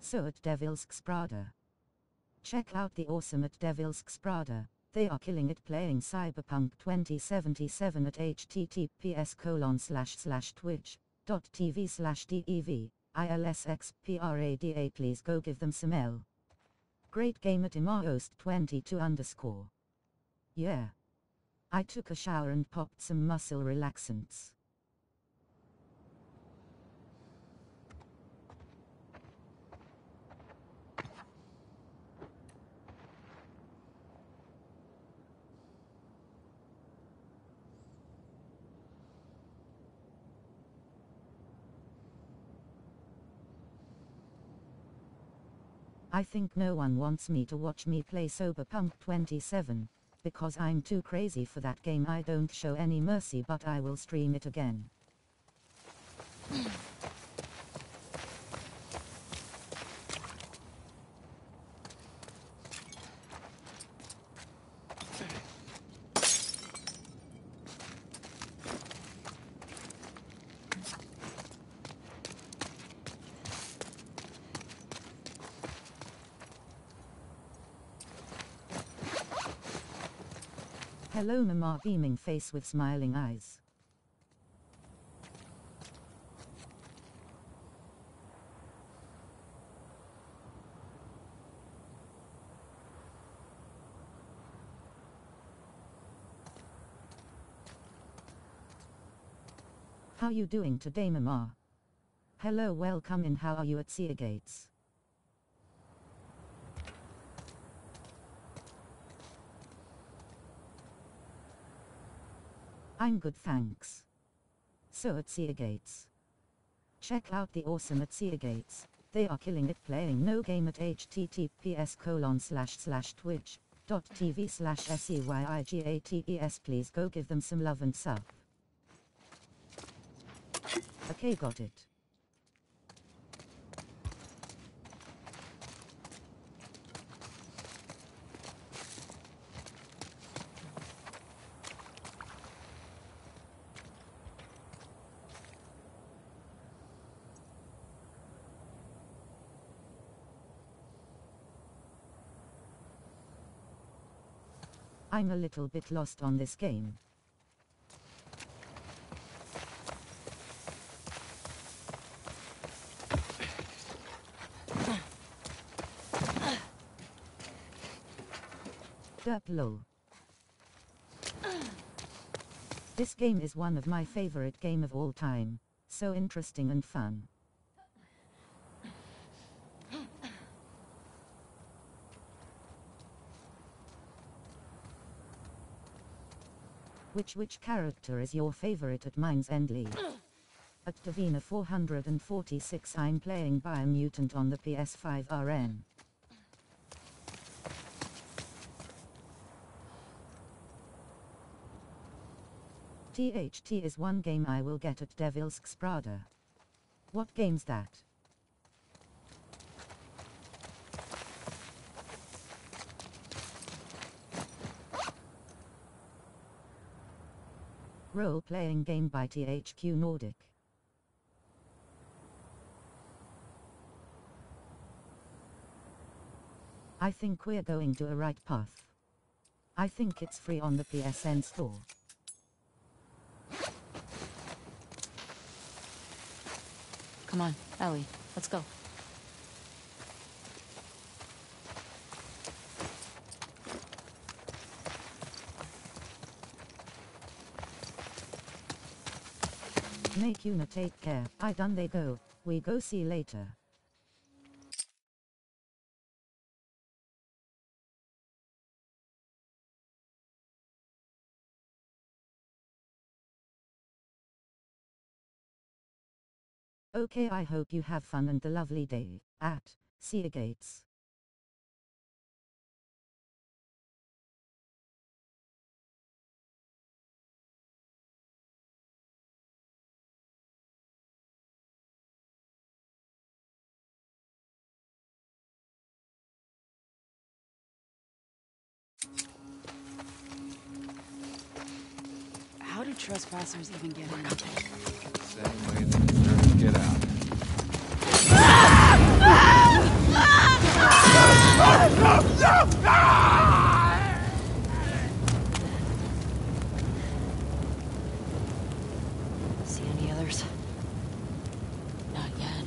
So at Devil's Sprada. Check out the awesome at Devil's Sprada. They are killing it playing Cyberpunk 2077 at https colon slash slash twitch dot tv slash dev ilsxprada please go give them some L. Great game at imaost 22 underscore. Yeah. I took a shower and popped some muscle relaxants. I think no one wants me to watch me play Cyberpunk 27. Because I'm too crazy for that game I don't show any mercy but I will stream it again. Hello Mama beaming face with smiling eyes. How you doing today Mama? Hello welcome in how are you at Sea Gates? I'm good thanks. So at Sea Gates. Check out the awesome at Sea Gates. They are killing it playing no game at https colon slash slash twitch dot tv slash seyyigates please go give them some love and sub. Okay got it. I'm a little bit lost on this game. Derp lol. This game is one of my favorite game of all time. So interesting and fun. Which which character is your favorite at Mines Endly? *clears throat* At Davina 446 I'm playing Biomutant on the PS5 RN. THT is one game I will get at Devil's Sprada. What game's that? Role-playing game by THQ Nordic. I think we're going to a right path. I think it's free on the PSN store. Come on, Ellie, let's go. Make you no take care. I done they go. We go see later. Okay, I hope you have fun and the lovely day at Sea Gates. Trespassers even get in? Same way they deserve to get out. See any others? Not yet.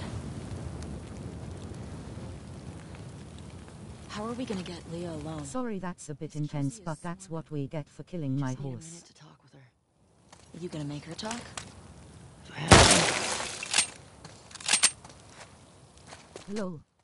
How are we gonna get Leah alone? Sorry that's a bit intense but that's what we get for killing my Just need a horse. minute to talk with her. Are you gonna make her talk? If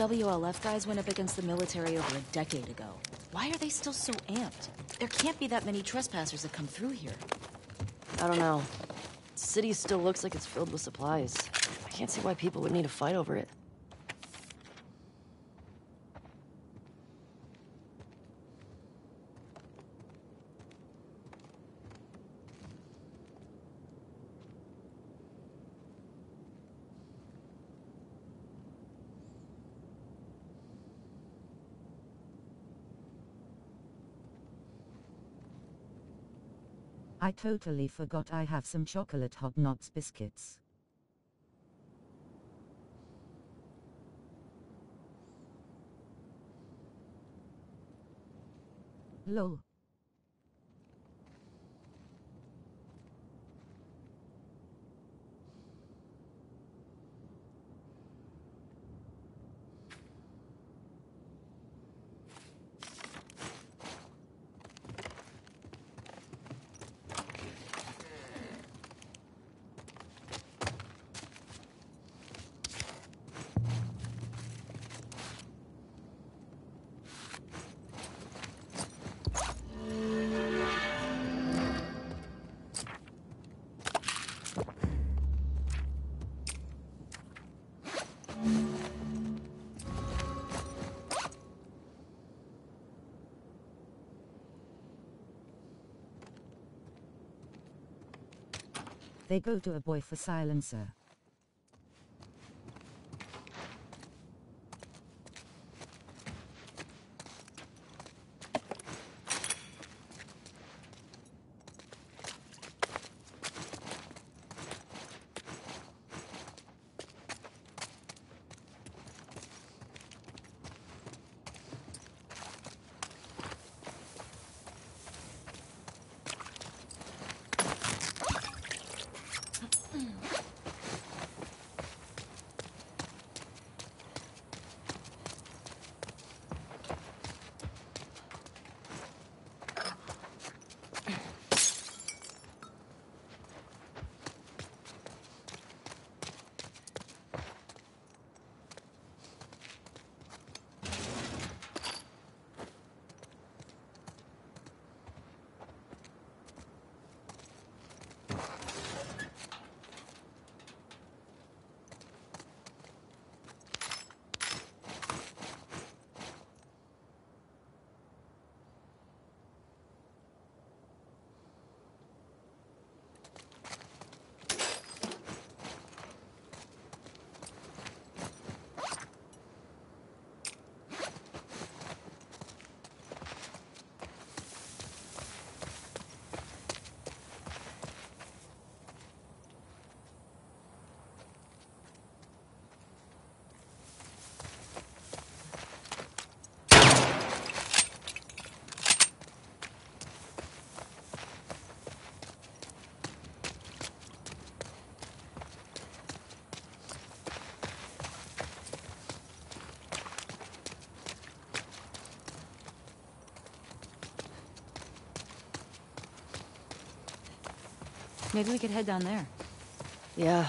WLF guys went up against the military over a decade ago. Why are they still so amped? There can't be that many trespassers that come through here. I don't know. The city still looks like it's filled with supplies. I can't see why people would need to fight over it. I totally forgot I have some chocolate hobnobs biscuits. Lol. They go to a boy for silencer. Maybe we could head down there. Yeah.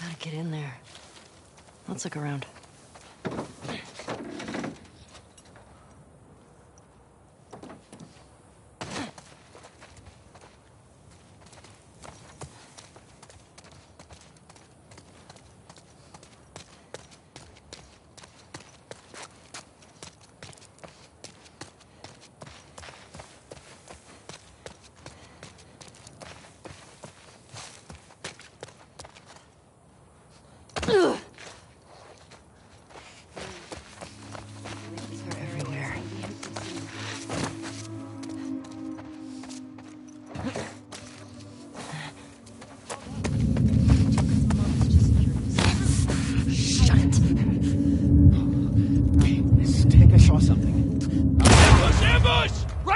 Gotta get in there. Let's look around.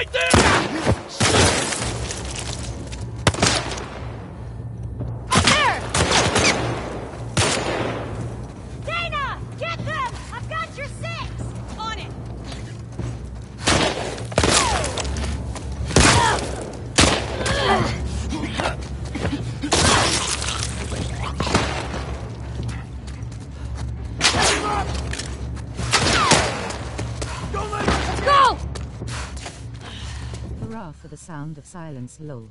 Right there! silence lol.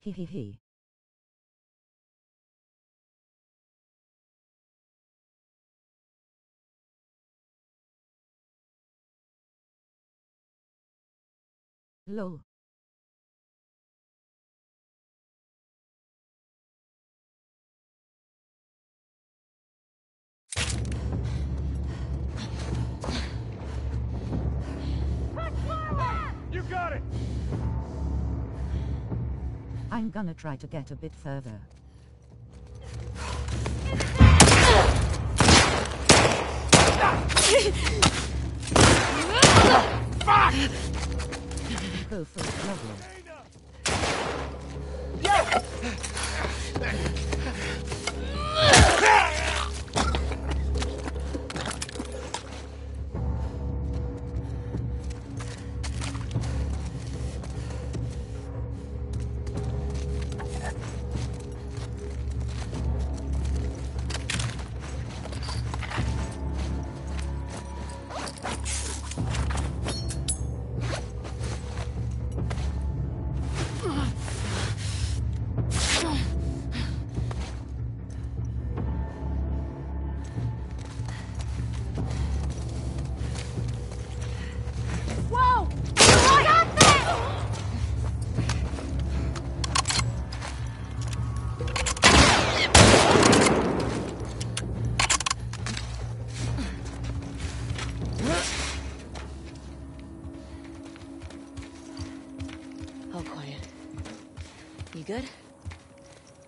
Hee hee hee. Lol. You got it! I'm gonna try to get a bit further. Go for it, lovely.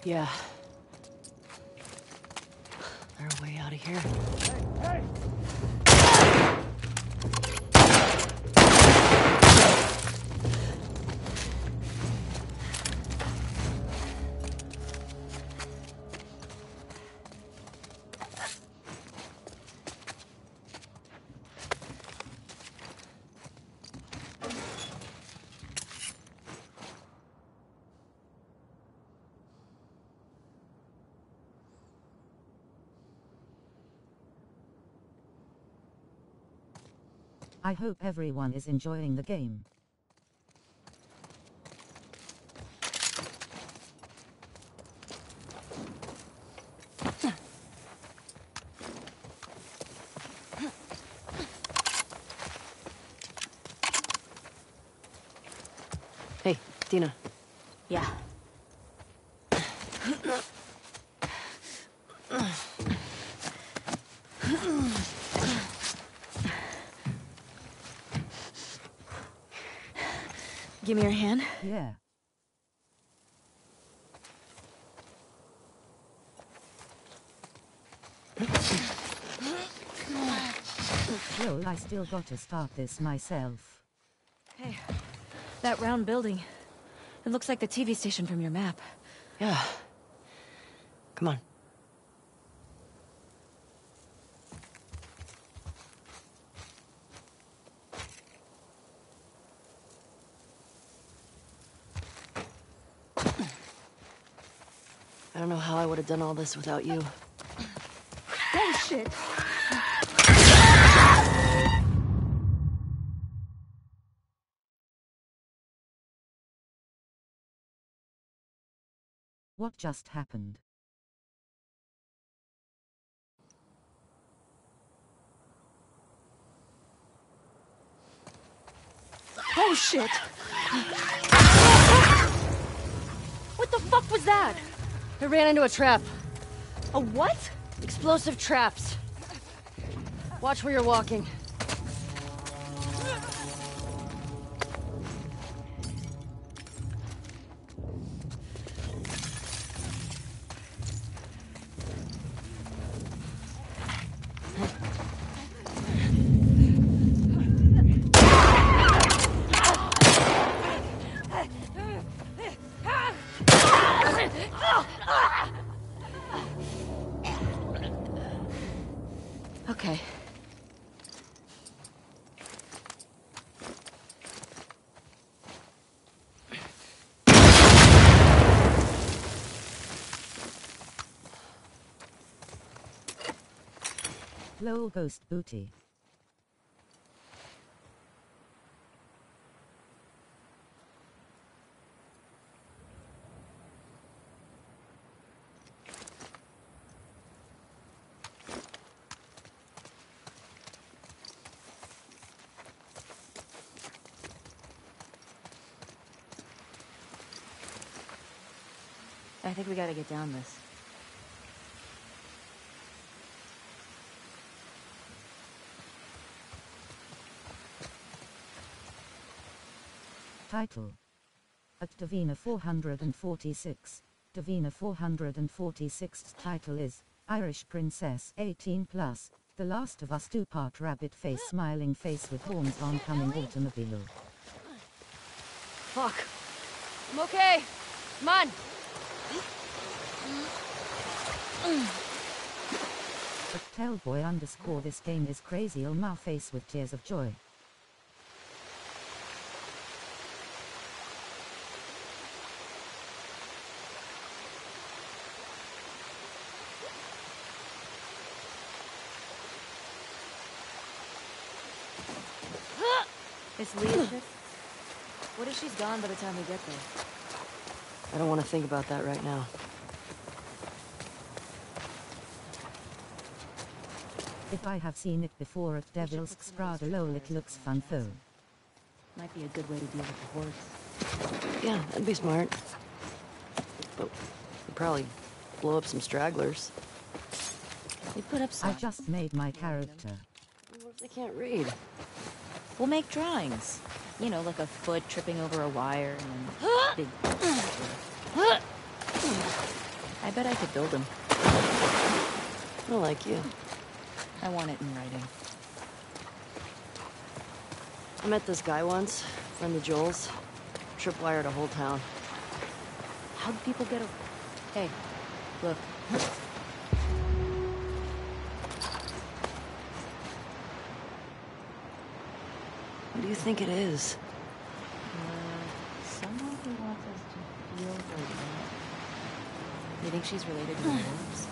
Yeah. I hope everyone is enjoying the game. Hey, Dina. Yeah. Give me your hand. Yeah. Lol, I still gotta start this myself. Hey, that round building. It looks like the TV station from your map. Yeah. Come on. I don't know how I would have done all this without you. Oh Just happened? Oh shit! What the fuck was that? I ran into a trap. A what? Explosive traps. Watch where you're walking. Lowell ghost Booty. I think we gotta get down this. Title. At Davina 446. Davina 446's title is Irish Princess 18 Plus. The Last of Us two-part rabbit face smiling face with horns oncoming automobile. Fuck. I'm okay. Come on. But Tellboy underscore this game is crazy Elma face with tears of joy. It's leadership. what if she's gone by the time we get there? I don't want to think about that right now. If I have seen it before at Devil's Sprada lol it looks fun though. Might be a good way to deal with the horse. Yeah, that'd be smart. But we'd probably blow up some stragglers. We put up I just made my character. What if they can't read? We'll make drawings. You know, like a foot tripping over a wire and big. I bet I could build them. I like you. I want it in writing. I met this guy once, friend of Joel's. Tripwired a whole town. How'd people get a... Hey, look. Do you think it is? Uh, someone who wants us to feel her. You think she's related to the *sighs* wolves?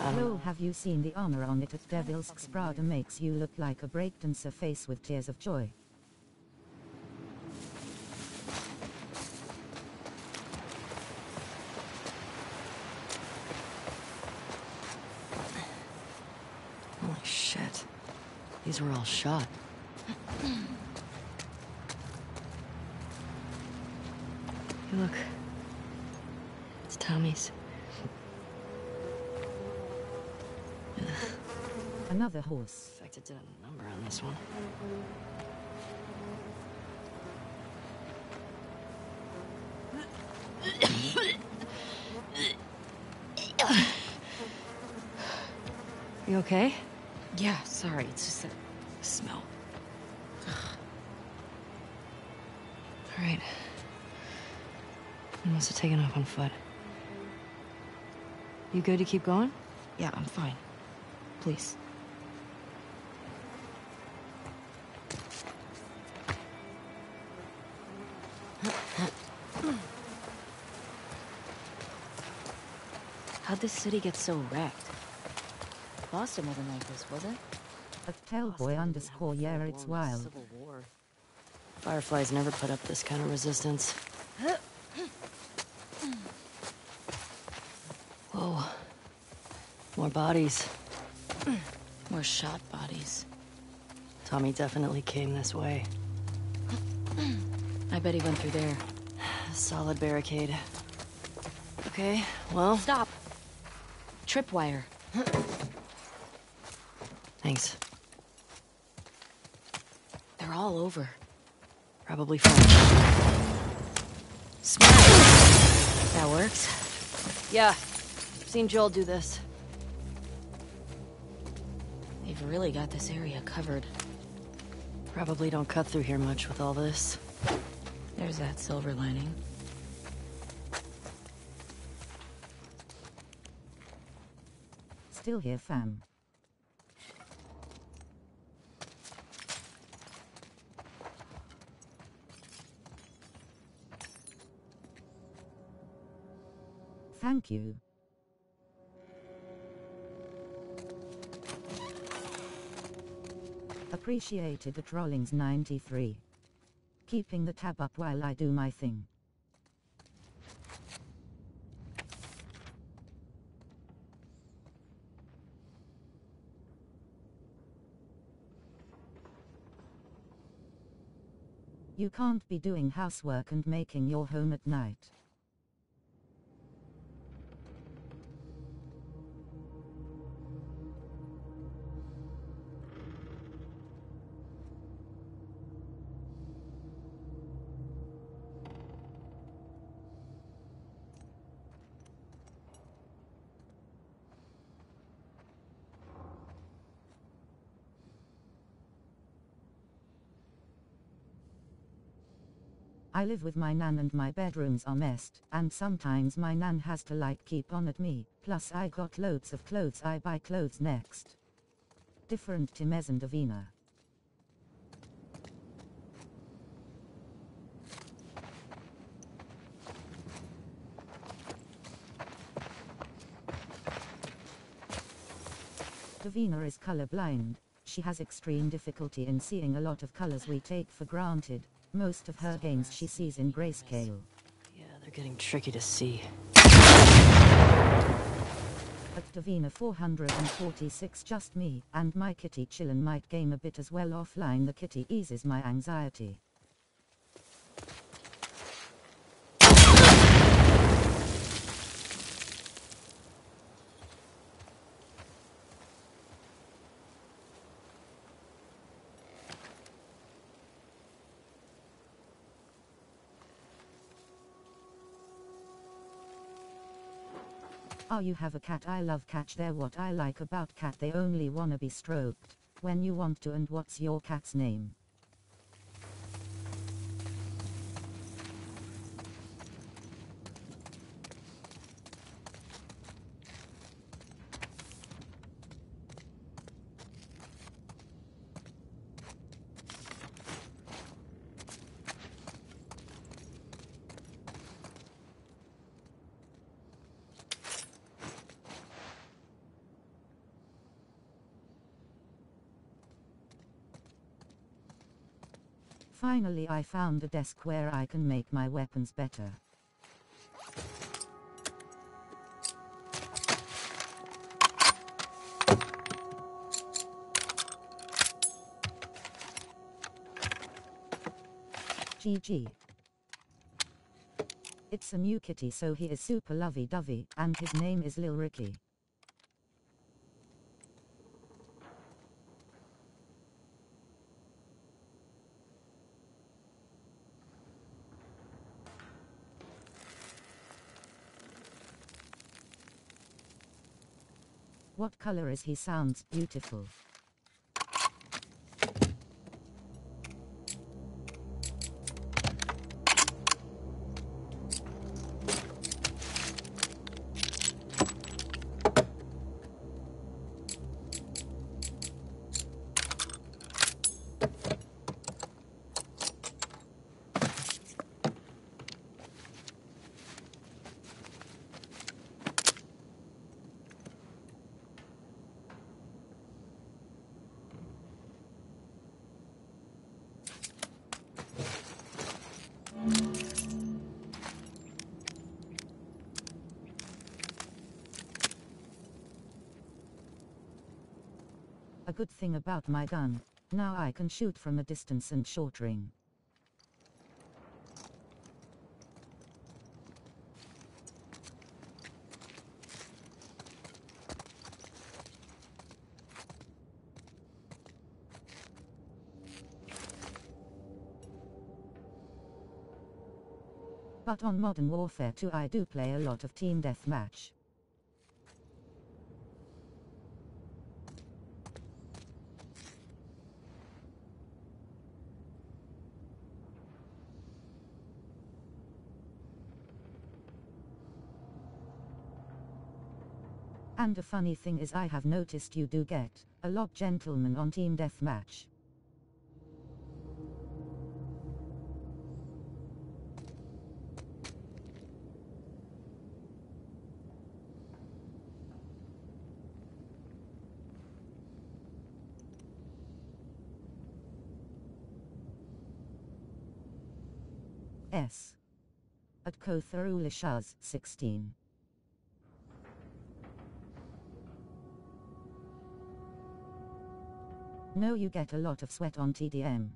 I don't Lol know. have you seen the armor on it at Devil's Sprada makes you look like a breakdancer face with tears of joy. Holy shit. These were all shot. Hey, look. It's Tommy's. Another horse. Infected did a number on this one. You okay? Yeah, sorry. It's just that smell. All right. I must have taken off on foot. You good to keep going? Yeah, I'm fine. Please. How'd this city get so wrecked? Boston wasn't like this, was it? At Tellboy underscore yeah it's wild. Civil War. Fireflies never put up this kind of resistance. Whoa. More bodies. More shot bodies. Tommy definitely came this way. I bet he went through there. Solid barricade. Okay, well, Stop! Tripwire. thanks. They're all over. Probably fun. Smart. That works. Yeah, seen Joel do this. They've really got this area covered. Probably don't cut through here much with all this. There's that silver lining. Still here fam. Thank you. Appreciated at Rollings 93. Keeping the tab up while I do my thing. You can't be doing housework and making your home at night. I live with my nan and my bedrooms are messed, and sometimes my nan has to like keep on at me, plus I got loads of clothes I buy clothes next. Different Timez and Davina. Davina is colorblind. She has extreme difficulty in seeing a lot of colors we take for granted. Most of her games she sees in grayscale. Yeah, they're getting tricky to see. At Davina 446 just me, and my kitty chillin' might game a bit as well offline the kitty eases my anxiety. Oh you have a cat I love cat they're what I like about cat they only wanna be stroked. When you want to and what's your cat's name? Finally I found a desk where I can make my weapons better. GG. It's a new kitty so he is super lovey-dovey, and his name is Lil Ricky. What color is he sounds beautiful. About my gun, now I can shoot from a distance and short ring. But on Modern Warfare 2 I do play a lot of Team Deathmatch. And a funny thing is I have noticed you do get a lot gentlemen on Team Deathmatch. S. At Kotharulishaz 16. No you get a lot of sweat on TDM.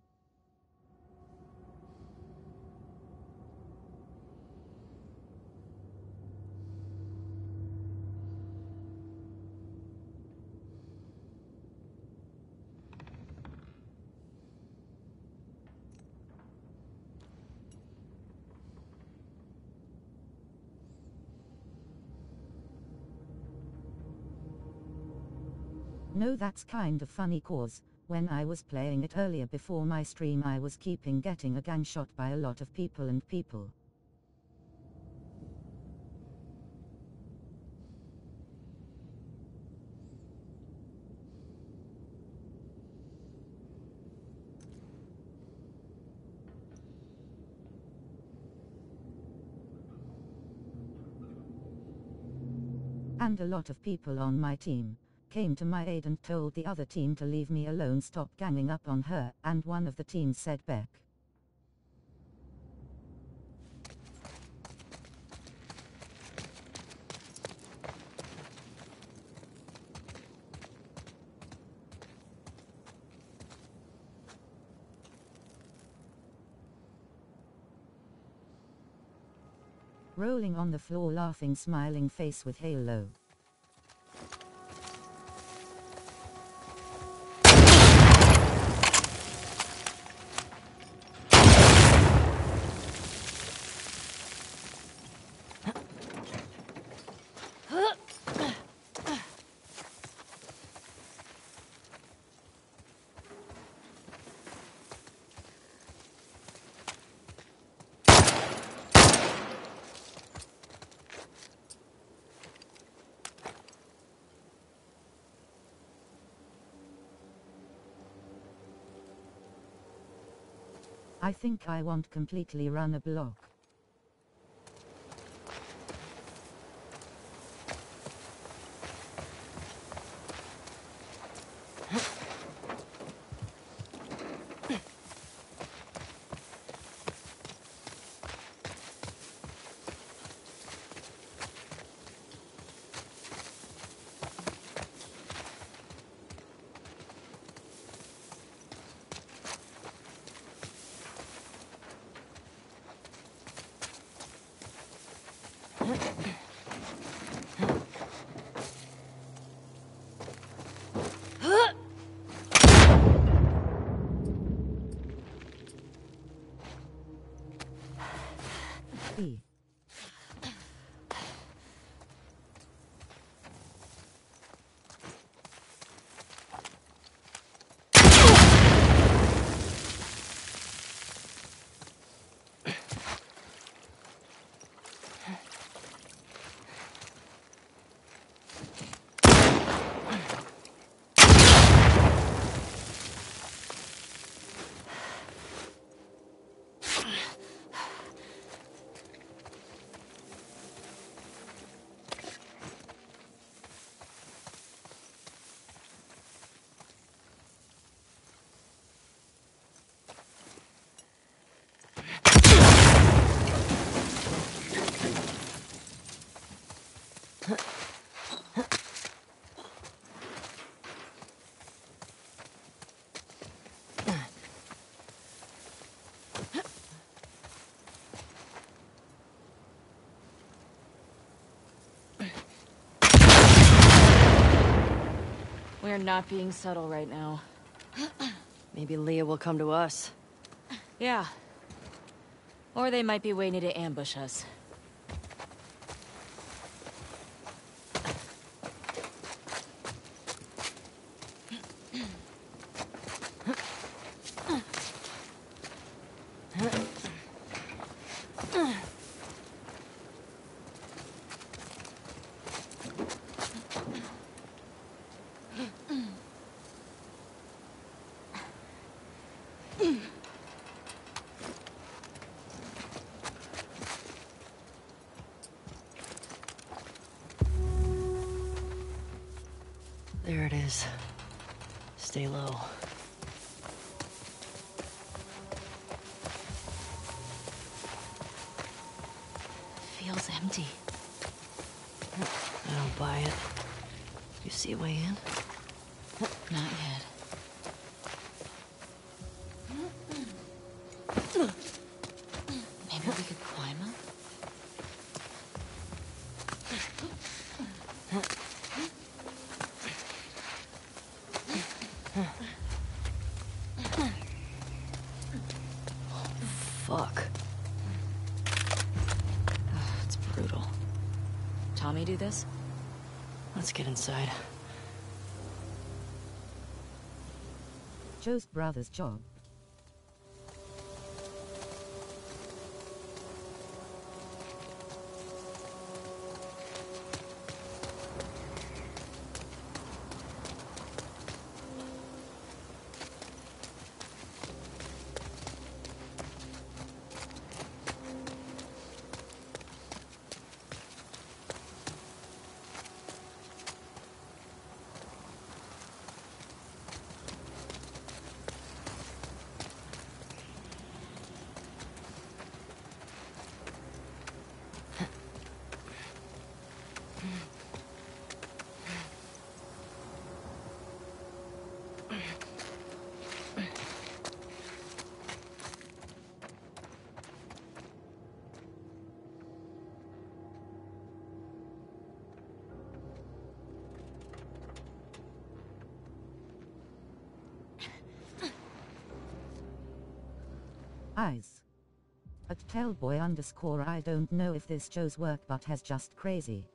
That's kind of funny cause, When I was playing it earlier before my stream, I was keeping getting a gang shot by a lot of people and people. And a lot of people on my team came to my aid and told the other team to leave me alone, stop ganging up on her, and one of the teams said Beck. Rolling on the floor laughing smiling face with halo. I think I won't completely run a block. E. We're not being subtle right now. *clears throat* Maybe Leah will come to us. Yeah. Or they might be waiting to ambush us. There it is. Stay low. Feels empty. I don't buy it. You see a way in? Not yet. Maybe we could climb up? Fuck. It's brutal. Tommy do this? Let's get inside. Joel's brother's job. Eyes. At Tellboy underscore I don't know if this Joel's work but has just crazy.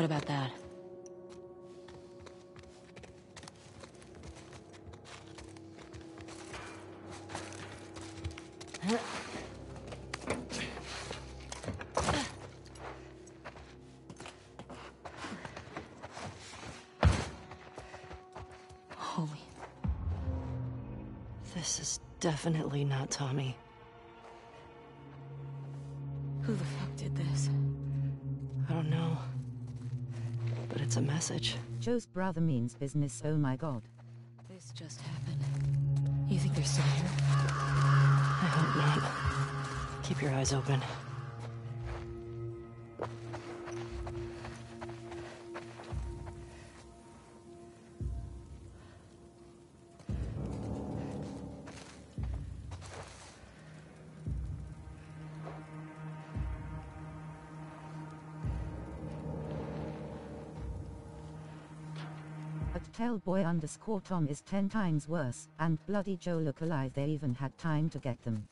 What about that? Holy. This is definitely not Tommy. But message. Joel's brother means business oh my god. This just happened. You think they're still here? I hope not. Keep your eyes open. Underscore Tom is ten times worse, and Bloody Joe look alive they even had time to get them.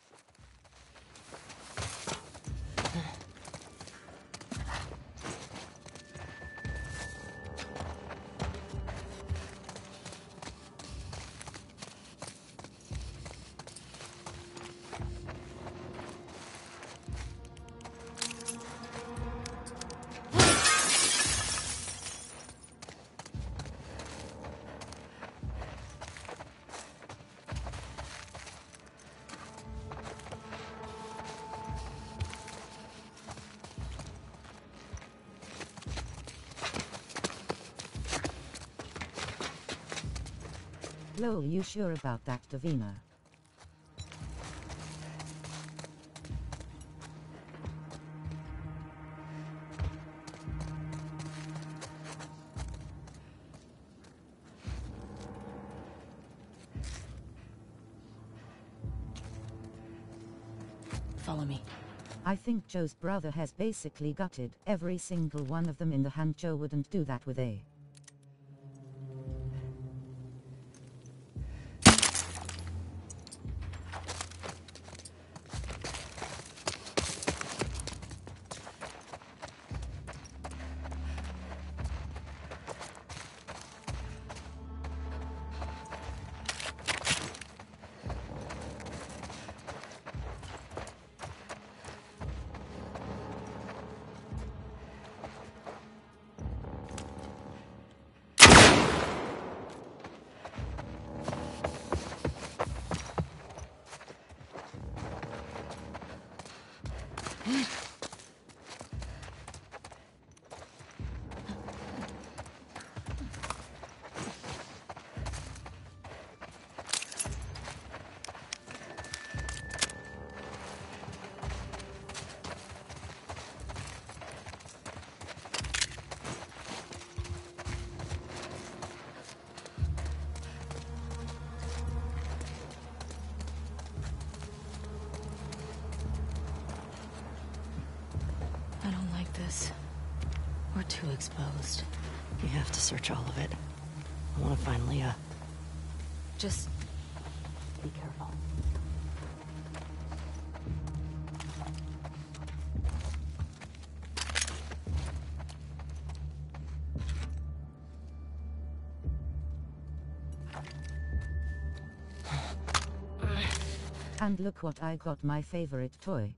You sure about that Davina? Follow me. I think Joel's brother has basically gutted every single one of them in the hand. Joe wouldn't do that with A. have to search all of it. I want to find Leah. Uh, Just Be careful. And look what I got my favorite toy.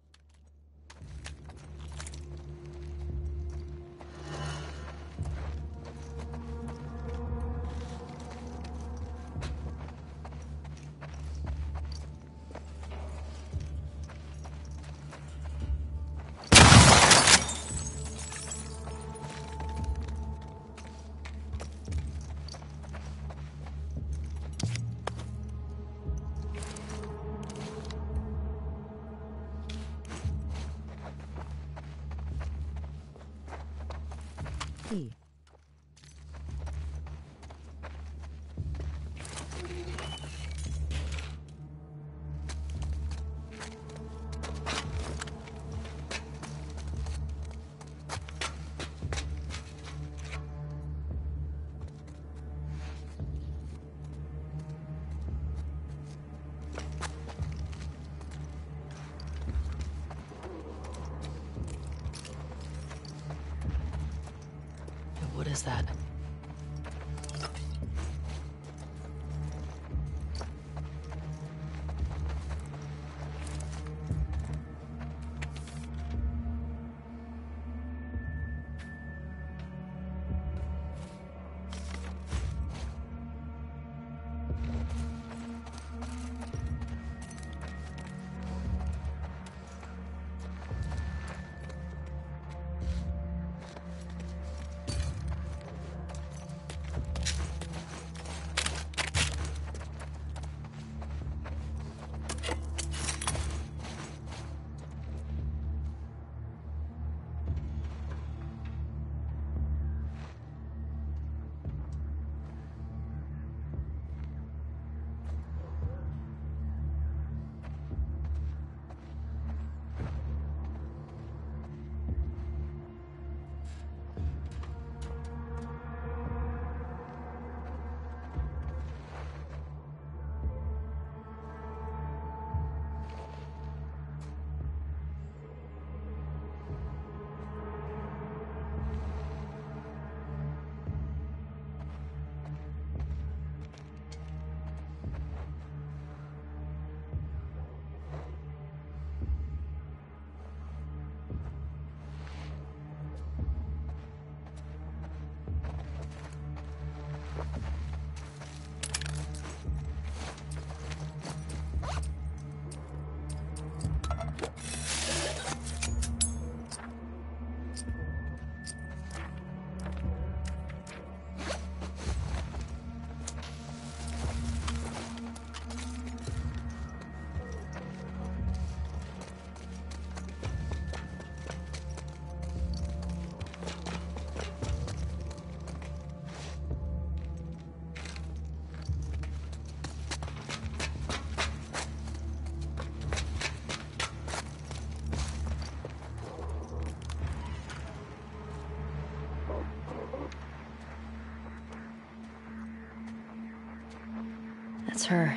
Her.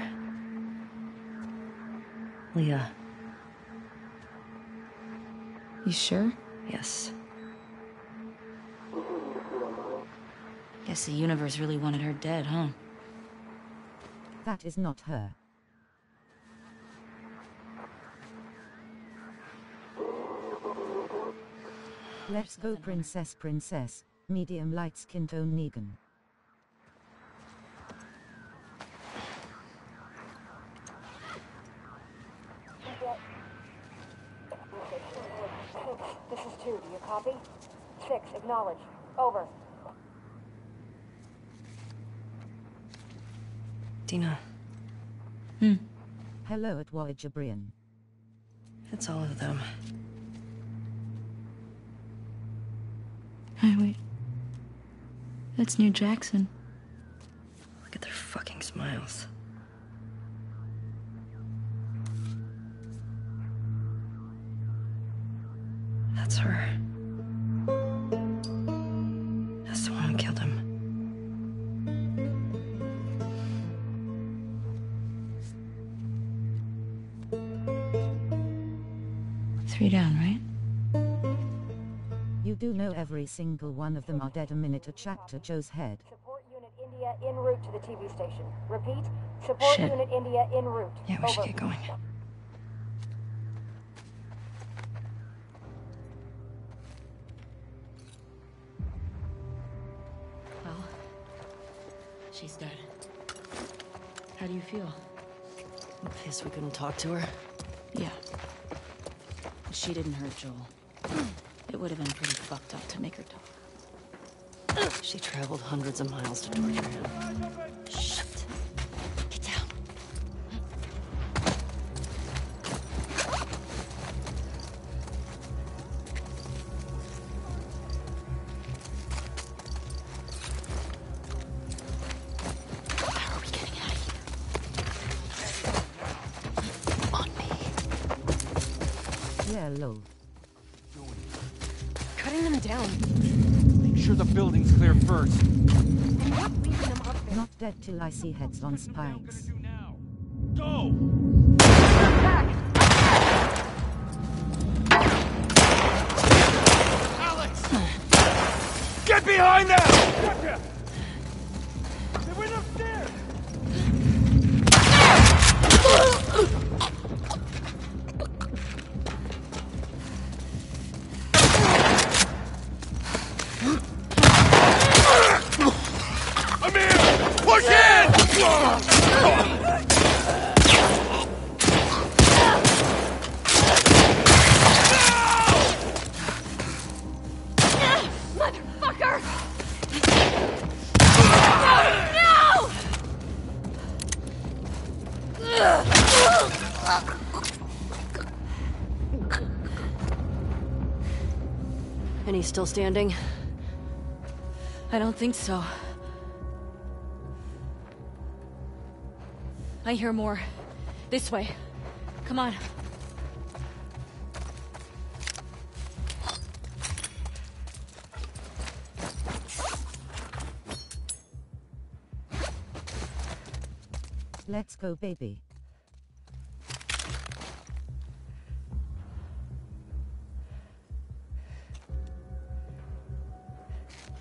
Leah. You sure? Yes. Guess the universe really wanted her dead, huh? That is not her. Let's go princess princess, medium light skin tone Negan. This is two. Do you copy? Six. Acknowledge. Over. Dina, Hello at Voyager Brian. it's all of them. Hey, wait. That's New Jackson. Single one of them are dead a minute a chat to Joe's head. Support Unit India en route to the TV station. Repeat. Support Shit. Unit India en route. Yeah, we should get going. Well, she's dead. How do you feel? Obvious we couldn't talk to her. Yeah. She didn't hurt Joel. Would have been pretty fucked up to make her talk. She traveled hundreds of miles to torture him. Shit. Get down. How are we getting out of here? On me. Yeah, low. Cutting them down. Make sure the building's clear first. Not leaving them up there. Not dead till I see heads on spikes. Go! Still standing? I don't think so. I hear more. This way. Come on. Let's go, baby.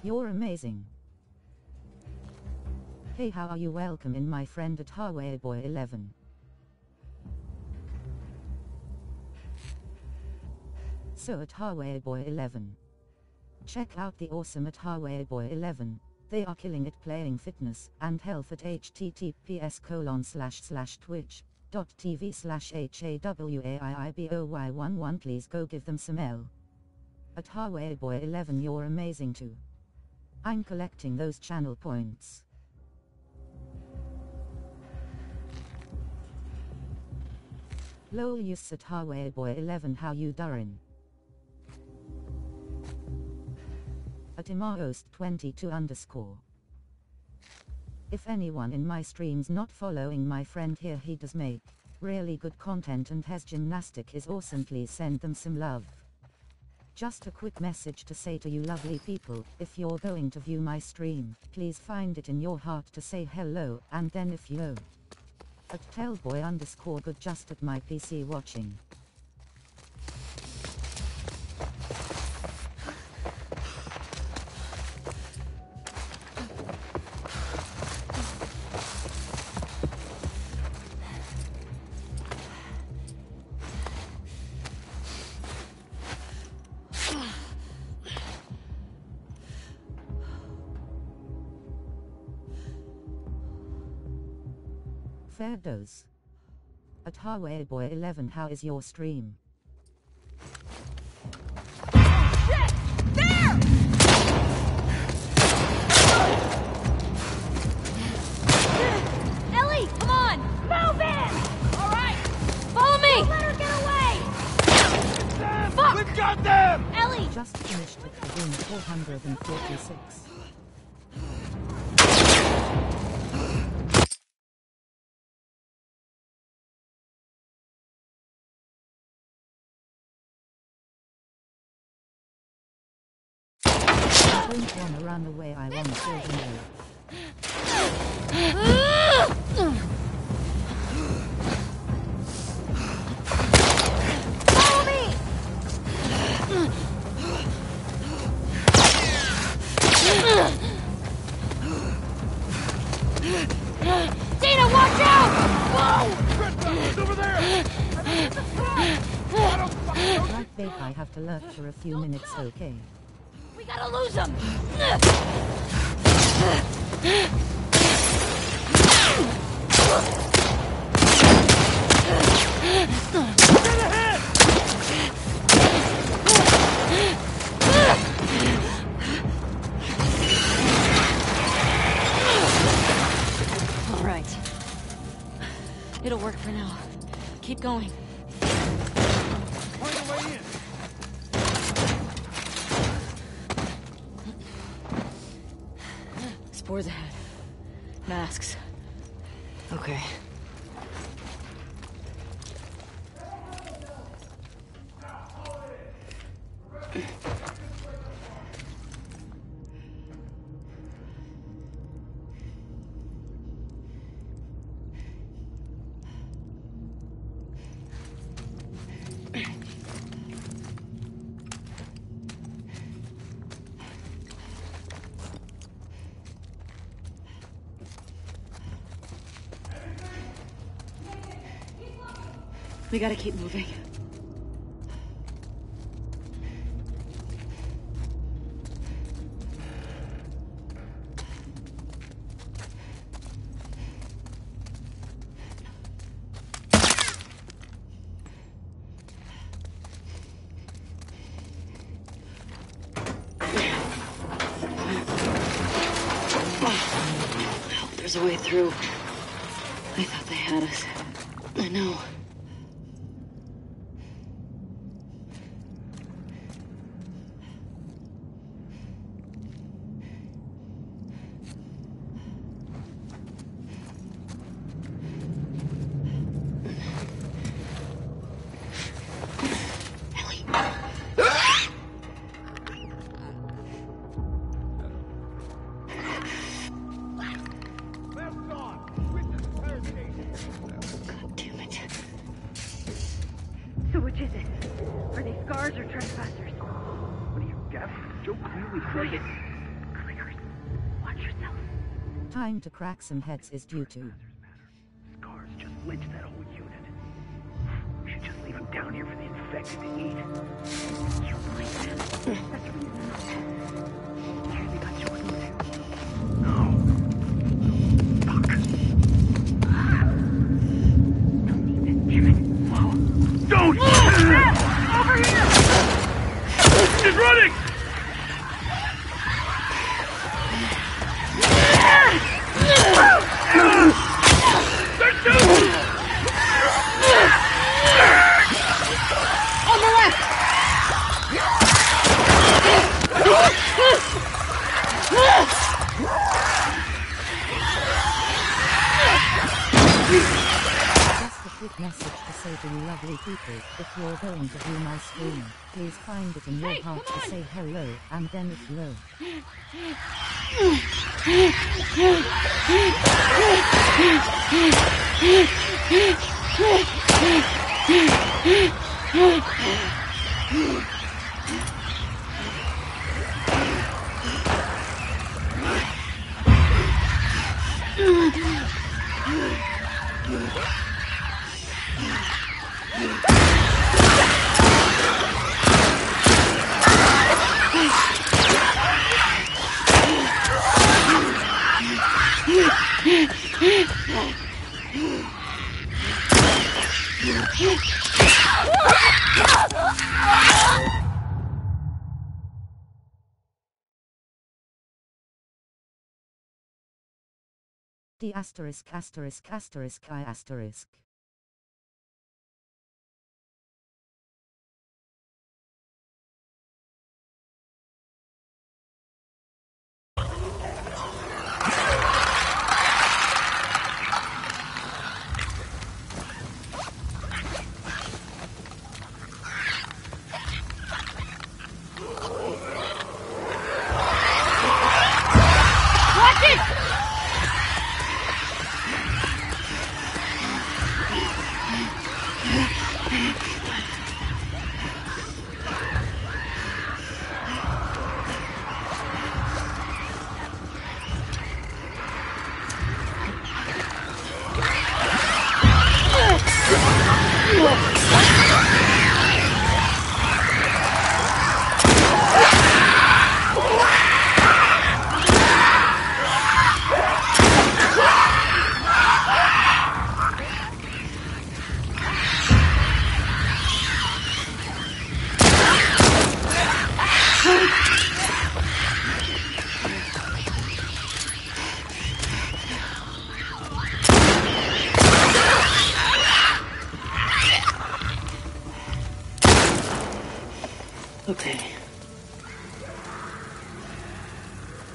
You're amazing. Hey, how are you? Welcome in, my friend at Hawaii Boy 11. So at Hawaii Boy 11. Check out the awesome at Hawaii Boy 11. They are killing it playing fitness and health at https colon slash slash twitch dot tv slash hawaiiboy11 please go give them some L. At Hawaii Boy 11 you're amazing too. I'm collecting those channel points. Lol use at Hawaii Boy 11 how you Durin. At Imaost 22 underscore. If anyone in my streams not following my friend here he does make really good content and has gymnastic is awesome please send them some love. Just a quick message to say to you lovely people, if you're going to view my stream, please find it in your heart to say hello, and then if you At Tellboy underscore good just at my PC watching. Fair dose. At Hawaii Boy 11 how is your stream? Ellie, come on! Move! All right! Follow me! Don't let her get away! Fuck! We've got them! Ellie! Just finished at the room 446. I don't wanna run away, I them all. Follow me! Dana, watch out! It's over there! Babe, I have to lurk for a few minutes, okay? We gotta lose him! All right. It'll work for now. Keep going. Okay. We gotta keep moving. There's a way through. I thought they had us. I know. Some heads is due to. And then it's D asterisk asterisk asterisk I asterisk.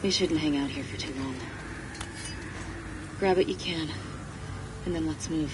We shouldn't hang out here for too long. Grab what you can, and then let's move.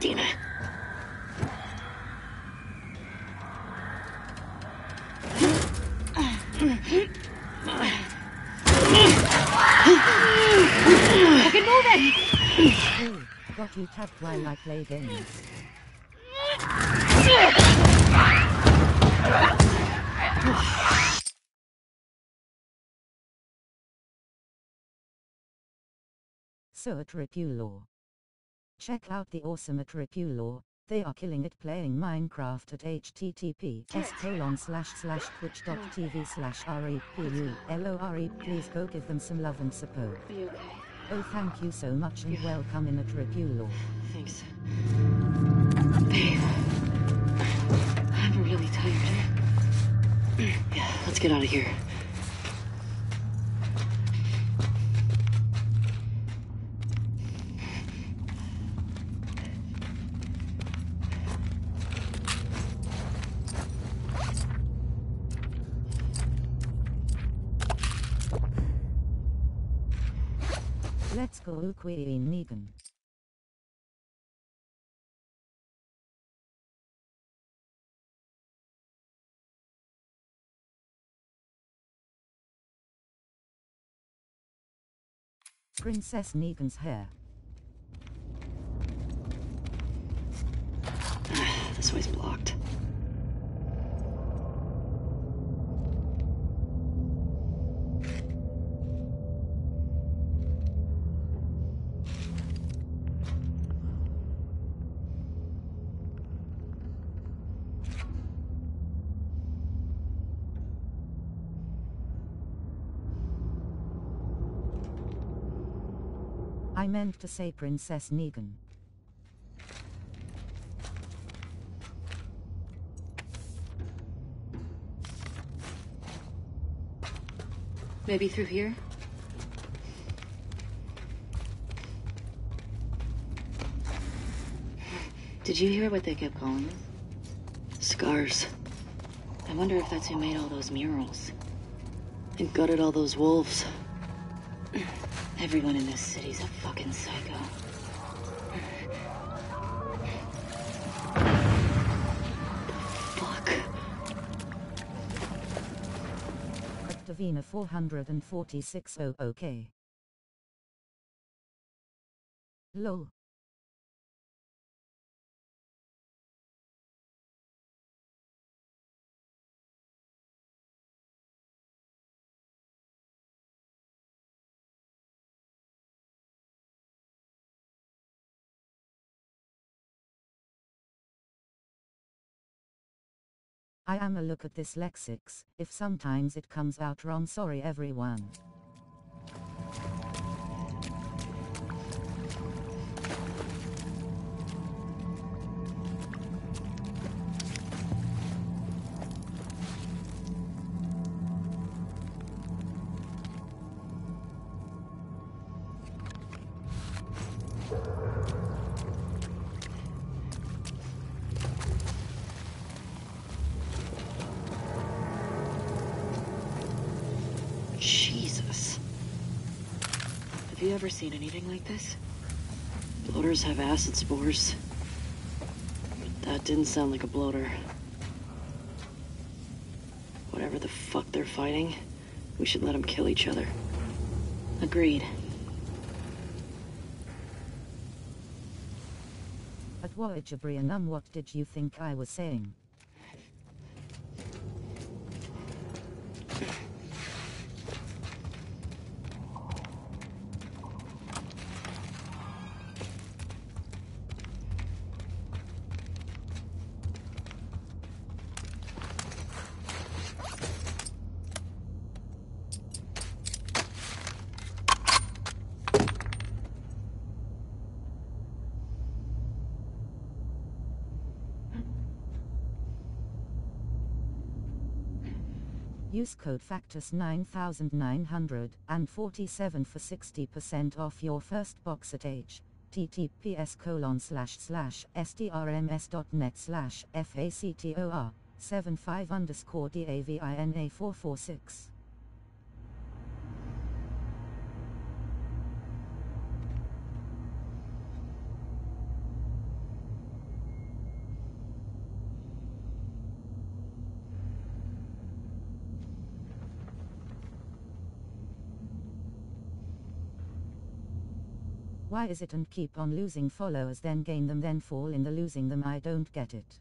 Dina. Fucking move it! Hey, got you tapped while I play games. So at Repulo. Check out the awesome at Repulo. They are killing it playing Minecraft at http s colon slash slash twitch.tv slash repu lore. Please go give them some love and support. Oh thank you so much and welcome in at Repulo. Thanks. Babe. I'm really tired. *clears throat* Yeah, let's get out of here. Negan. Princess Negan's hair. *sighs* This way's blocked. Meant to say Princess Negan. Maybe through here? Did you hear what they kept calling us? Scars. I wonder if that's who made all those murals. And gutted all those wolves. Everyone in this city's a fucking psycho. Fuck. Activina 44600K. LOL. I am a look at this lexics, if sometimes it comes out wrong sorry everyone. Ever seen anything like this? Bloaters have acid spores. But that didn't sound like a bloater. Whatever the fuck they're fighting, we should let them kill each other. Agreed. At Wajabrianum what did you think I was saying? code FACTUS 9947 for 60% off your first box at age. https colon slash slash strms.net slash factor 75 underscore davina446. Why is it and keep on losing followers then gain them then fall in the losing them I don't get it.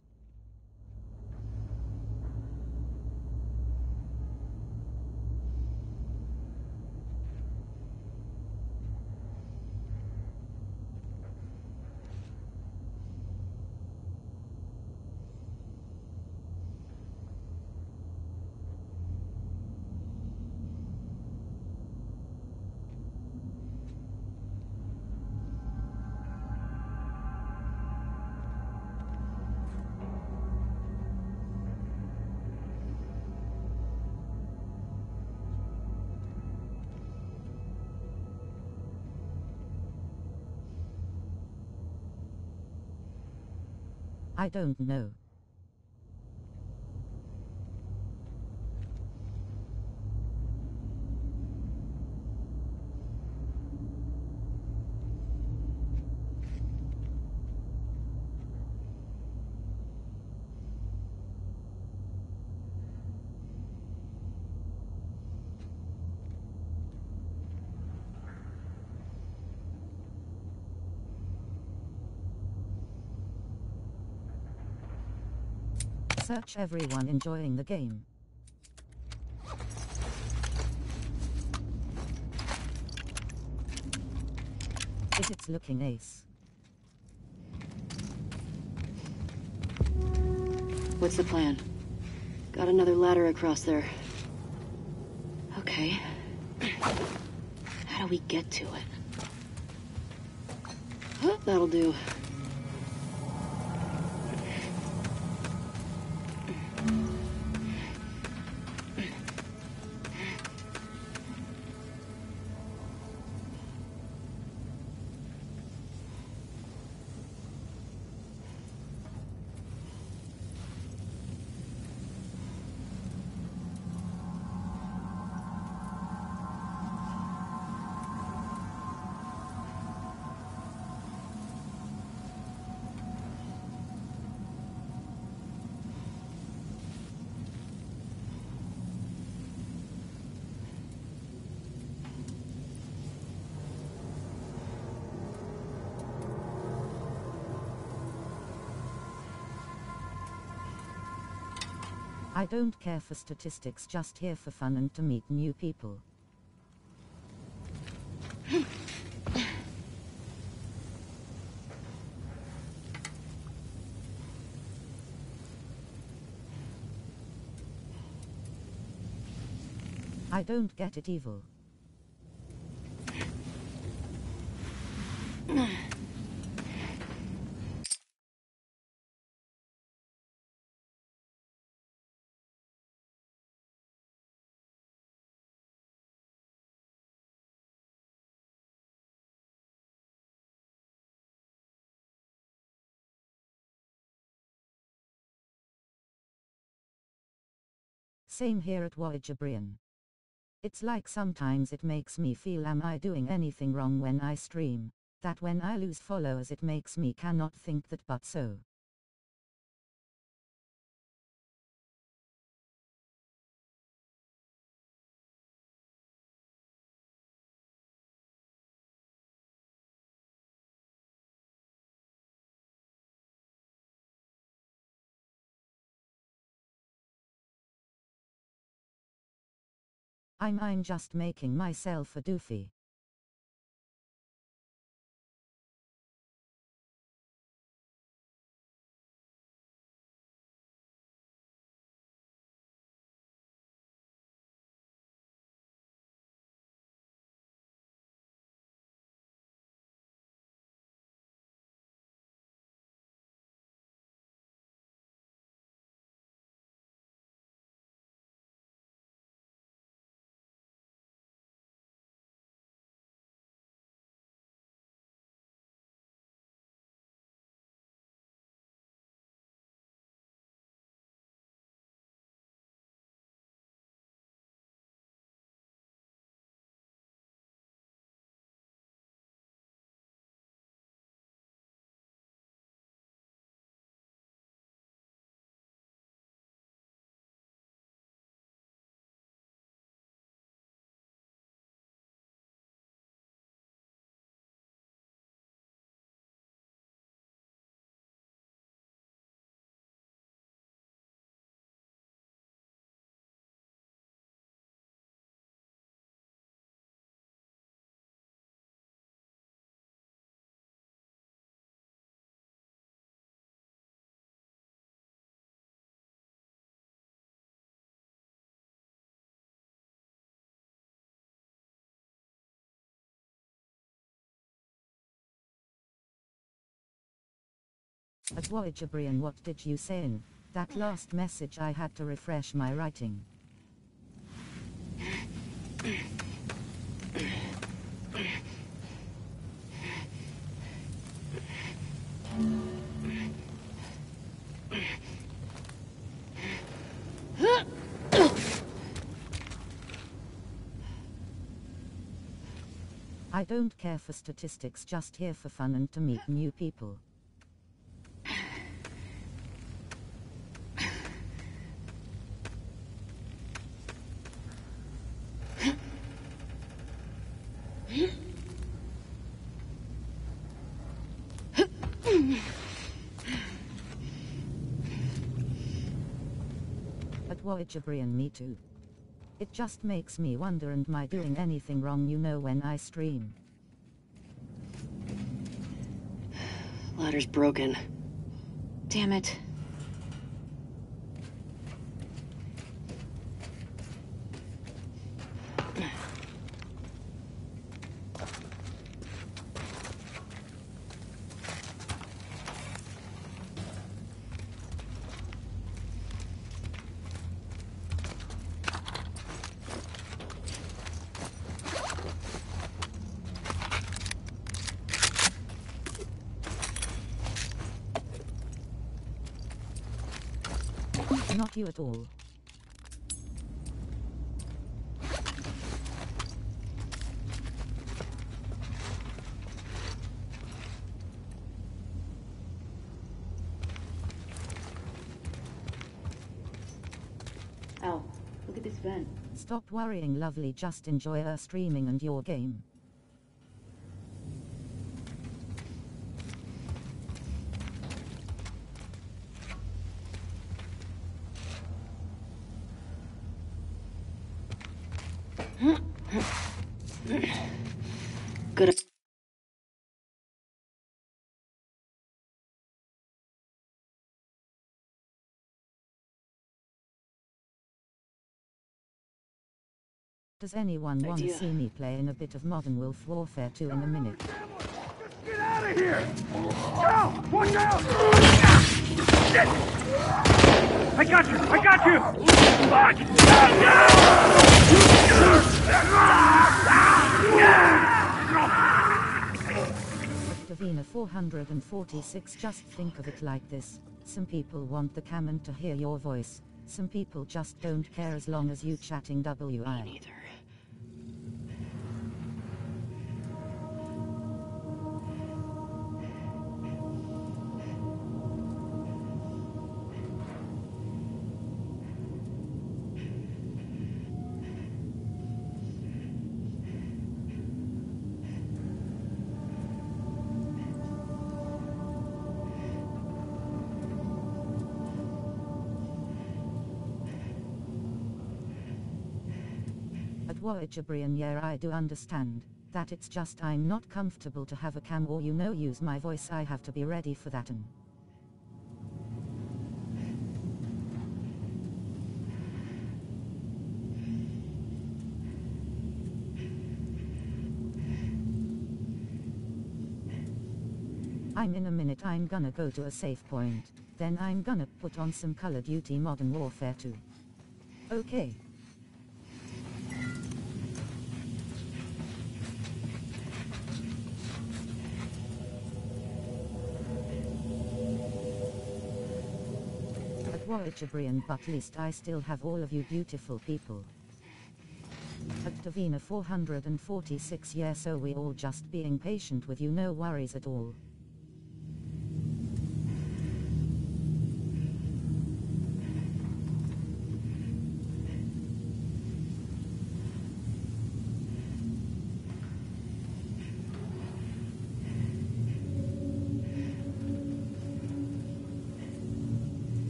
I don't know. Search everyone enjoying the game. It's looking ace. What's the plan? Got another ladder across there. Okay. How do we get to it? That'll do. I don't care for statistics, just here for fun and to meet new people. I don't get it evil. Same here at Voyager Brian. It's like sometimes it makes me feel am I doing anything wrong when I stream, that when I lose followers it makes me cannot think that but so. I mind just making myself a doofy. At Voyager Brian what did you say in that last message I had to refresh my writing. I don't care for statistics just here for fun and to meet new people. At and me too. It just makes me wonder am I doing anything wrong you know when I stream. *sighs* Ladder's broken. Damn it. Not you at all. Al, look at this vent. Stop worrying, lovely. Just enjoy her streaming and your game. Does anyone want to see me playing a bit of Modern Wolf Warfare 2 in a minute? Get out of here! Go! Watch out! Shit! I got you! I got you! Fuck! Davina 446 Just think of it like this. Some people want the Cammon to hear your voice. Some people just don't care as long as you chatting WI. Voyager yeah I do understand. That it's just I'm not comfortable to have a cam or you know use my voice I have to be ready for that and I'm in a minute I'm gonna go to a safe point. Then I'm gonna put on some Call of Duty Modern Warfare 2. Okay. At Voyager Brian but least I still have all of you beautiful people. At Davina 446 yeah so we all just being patient with you no worries at all.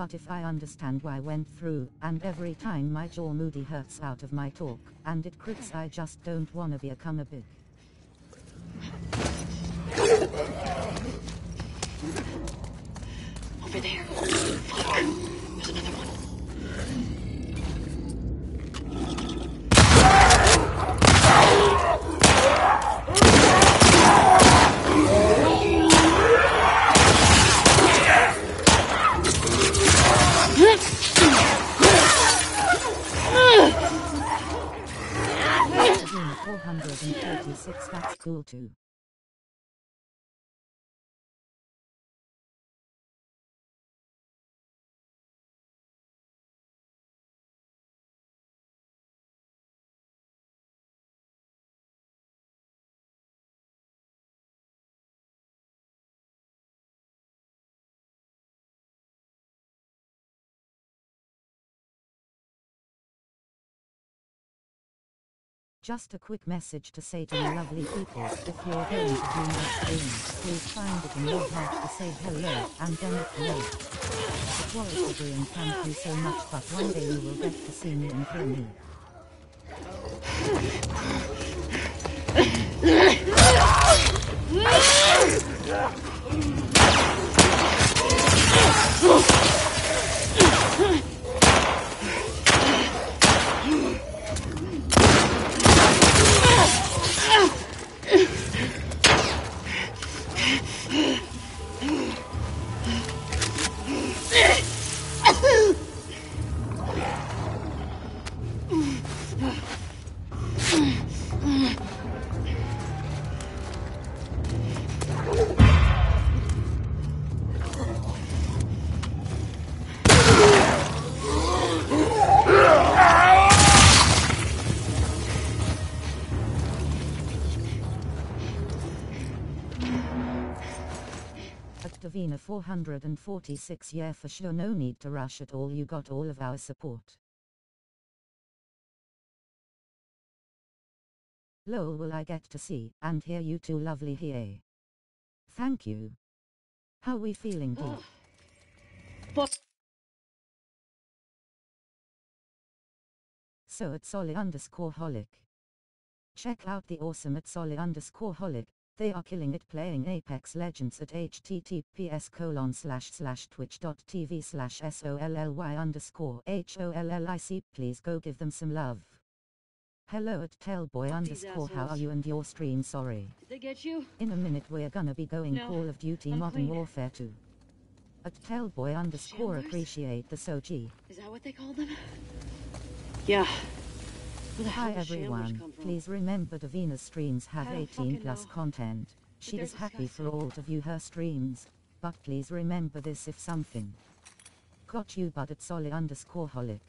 But if I understand why I went through, and every time my jaw moody hurts out of my talk, and it crits I just don't wanna be a come a big. Cool too. Just a quick message to say to my lovely people, if you're going to do my stream, please find it in your heart to say hello, and then it hello. It was agreeing thank you so much but one day you will get to see me and hear me. Ugh! Davina 446 year for sure no need to rush at all you got all of our support. Lol will I get to see and hear you two lovely here. Thank you. How we feeling deep? Fuck. Oh. So at Solly underscore holic. Check out the awesome at Solly underscore holic. They are killing it playing Apex Legends at https colon slash slash twitch.tv slash solly underscore hollic. Please go give them some love. Hello at Tellboy underscore how are you and your stream sorry. Did they get you? In a minute we're gonna be going No, Call of Duty I'm Modern clean. Warfare 2. At Tellboy underscore appreciate the Soji. Is that what they called them? Yeah. Hi everyone, please remember Davina's streams have I 18 plus content. She is happy for all to view her streams. But please remember this if something. Got you but at solid underscore holic.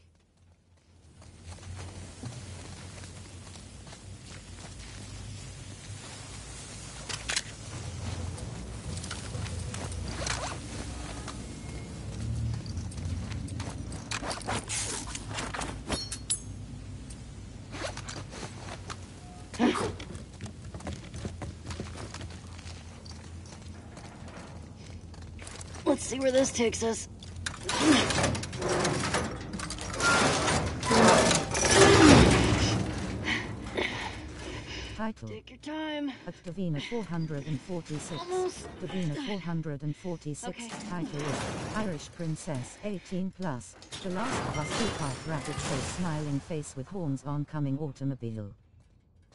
Let's see where this takes us. Title. Take your time. At Davina 446. Almost Davina 446 Okay. title is Irish Princess 18 plus. The Last of Us 2 part rabbit face smiling face with horns on coming automobile.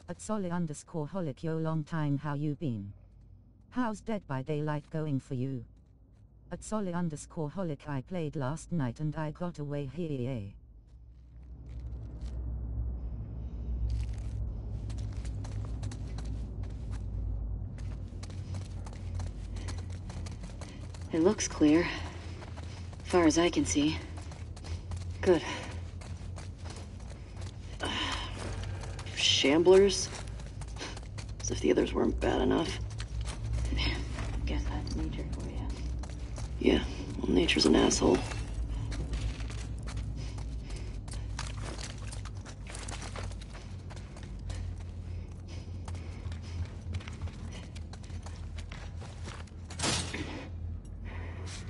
At Solly underscore holic yo long time how you been? How's Dead by Daylight going for you? At Solly underscore holic I played last night and I got away here. It looks clear. Far as I can see. Good. Uh, shamblers? As if the others weren't bad enough. Guess that's nature for you. Yeah, well, nature's an asshole.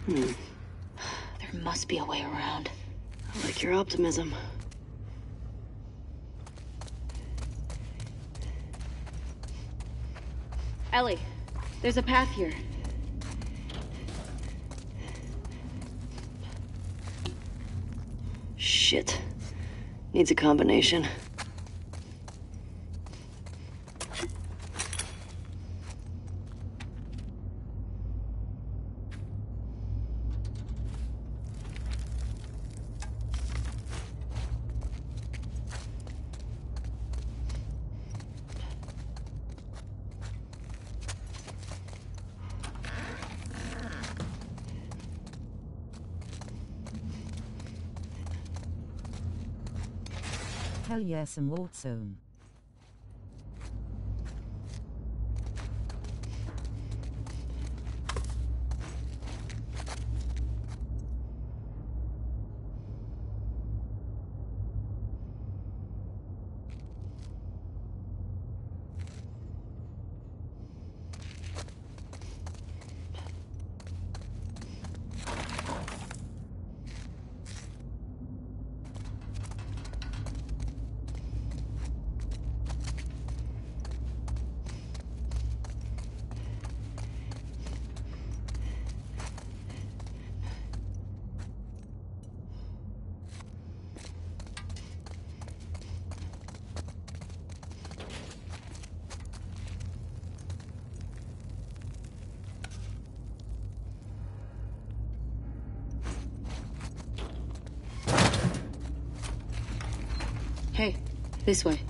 Hmm. There must be a way around. I like your optimism. Ellie, there's a path here. Shit. Needs a combination. Yeah some Warzone. Hey, this way.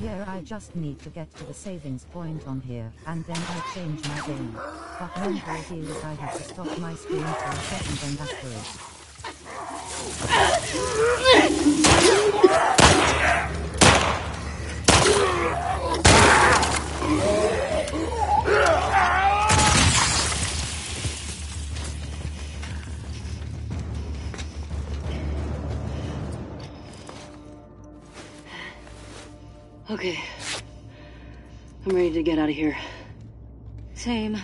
Yeah, I just need to get to the savings point on here, and then I change my game. But mental deal is I have to stop my screen for a second and after it. Okay. I'm ready to get out of here. Same.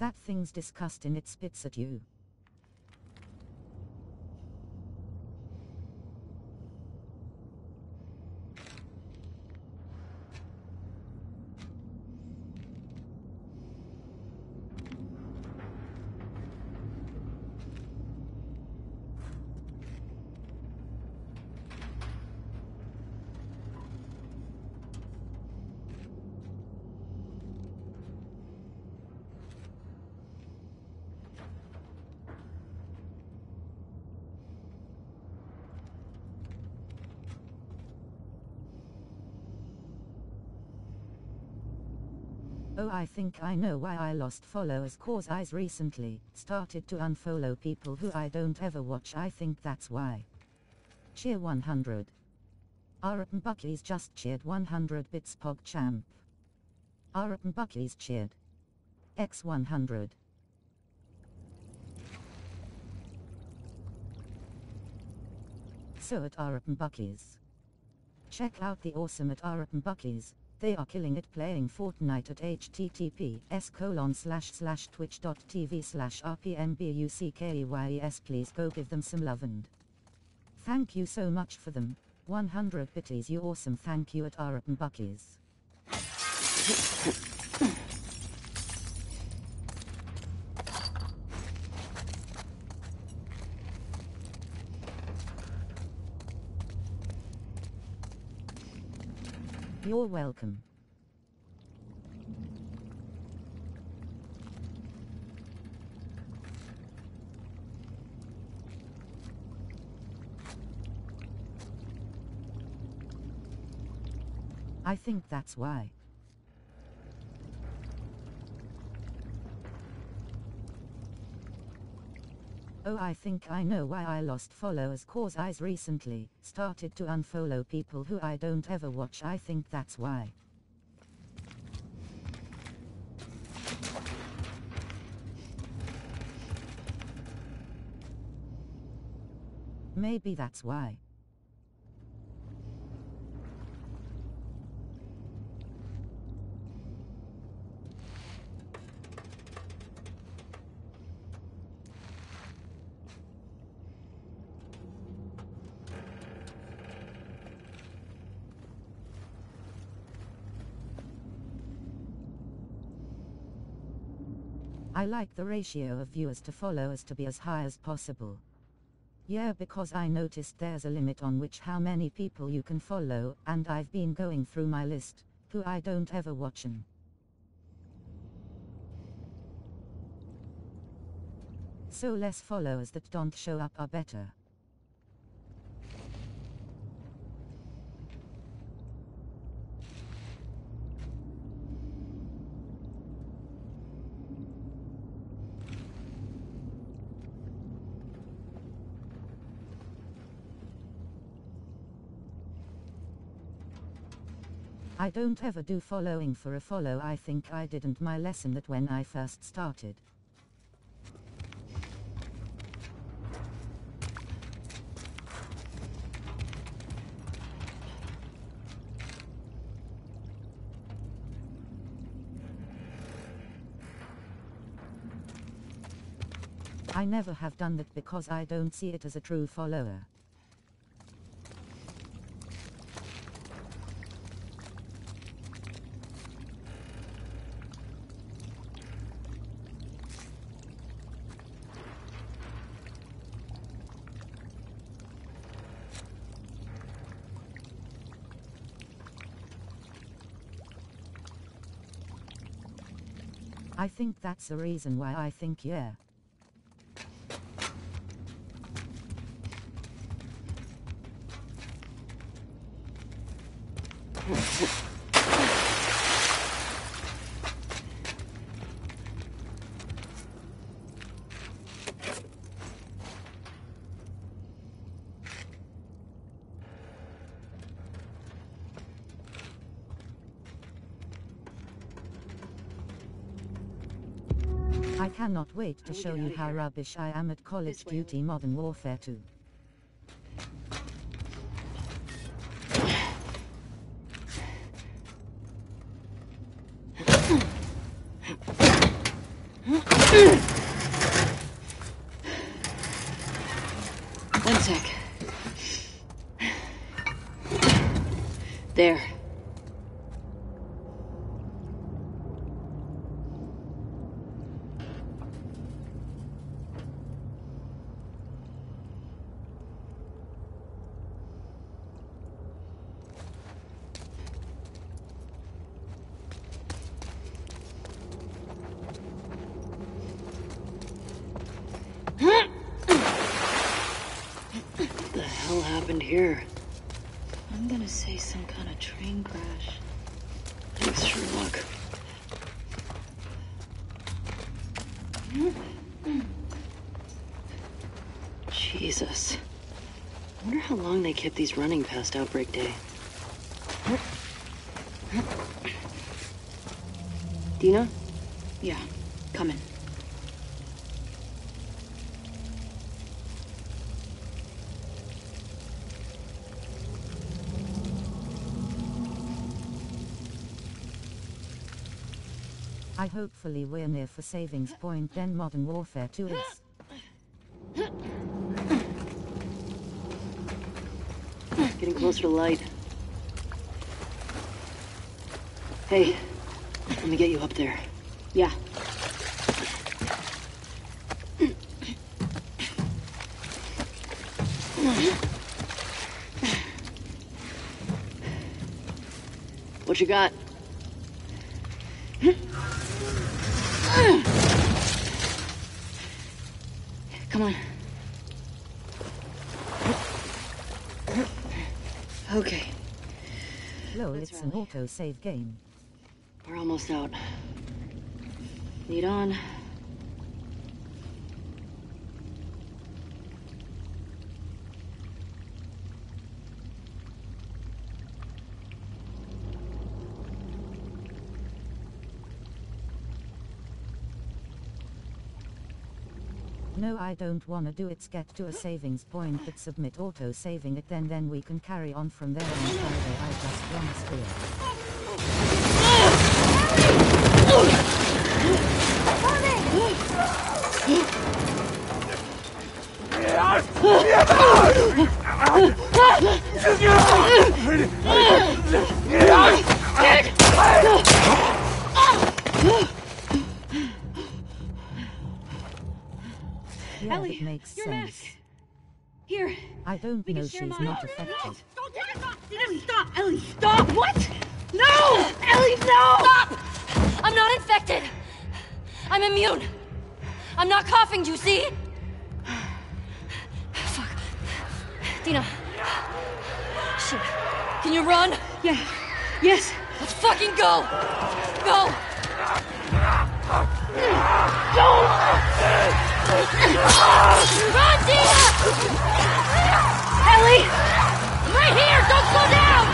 That thing's disgusting, it spits at you. I think I know why I lost followers cause I recently started to unfollow people who I don't ever watch. I think that's why. Cheer 100. Arapan Buckley's just cheered 100 bits pog champ. Arapan Buckley's cheered. X100. So at Arapan Buckley's. Check out the awesome at Arapan Buckley's. They are killing it playing Fortnite at https colon slash slash twitch.tv slash please go give them some love and thank you so much for them. 100 bitties you awesome thank you at Arapan Buckies You're welcome. I think that's why. Oh, I think I know why I lost followers cause I recently started to unfollow people who I don't ever watch. I think that's why. Maybe that's why. I like the ratio of viewers to followers to be as high as possible. Yeah, because I noticed there's a limit on which how many people you can follow, and I've been going through my list, who I don't ever watch 'em. So less followers that don't show up are better. I don't ever do following for a follow. I think I didn't my lesson that when I first started. I never have done that because I don't see it as a true follower. Think that's the reason why I think yeah. I cannot wait to show you how rubbish I am at Call of Duty Modern Warfare 2. One sec. There. What the hell happened here? I'm gonna say some kind of train crash. Thanks, Sherlock. Jesus. I wonder how long they kept these running past outbreak day. Dina? Yeah, coming. I hopefully we're near for savings point then Modern Warfare 2 is. Getting closer light. Hey, let me get you up there. Yeah. What you got? Come on. Okay, Lol, it's an auto-save game. we're almost out. Lead on. I don't wanna do it get to a savings point but submit auto-saving it then then we can carry on from there on Friday I just wanna. Yeah, Ellie, it makes your sense. mask. Here. I don't We know can share she's mine. not affected. Don't take it off! Ellie, stop! Ellie, stop! What? No! Ellie, no! Stop! I'm not infected. I'm immune. I'm not coughing, do you see? Fuck. Dina. Shit. Can you run? Yeah. Yes. Let's fucking go! Go! Run, Dina! Ellie! I'm right here! Don't slow down!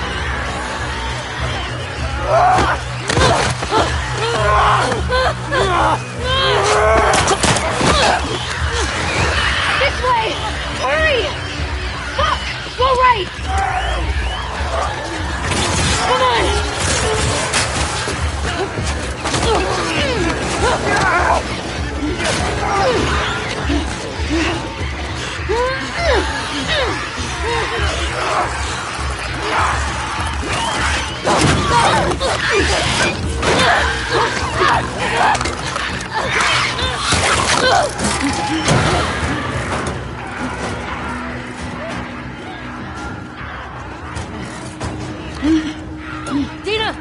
This way! Hurry! Fuck! Go right! Come on! Dina!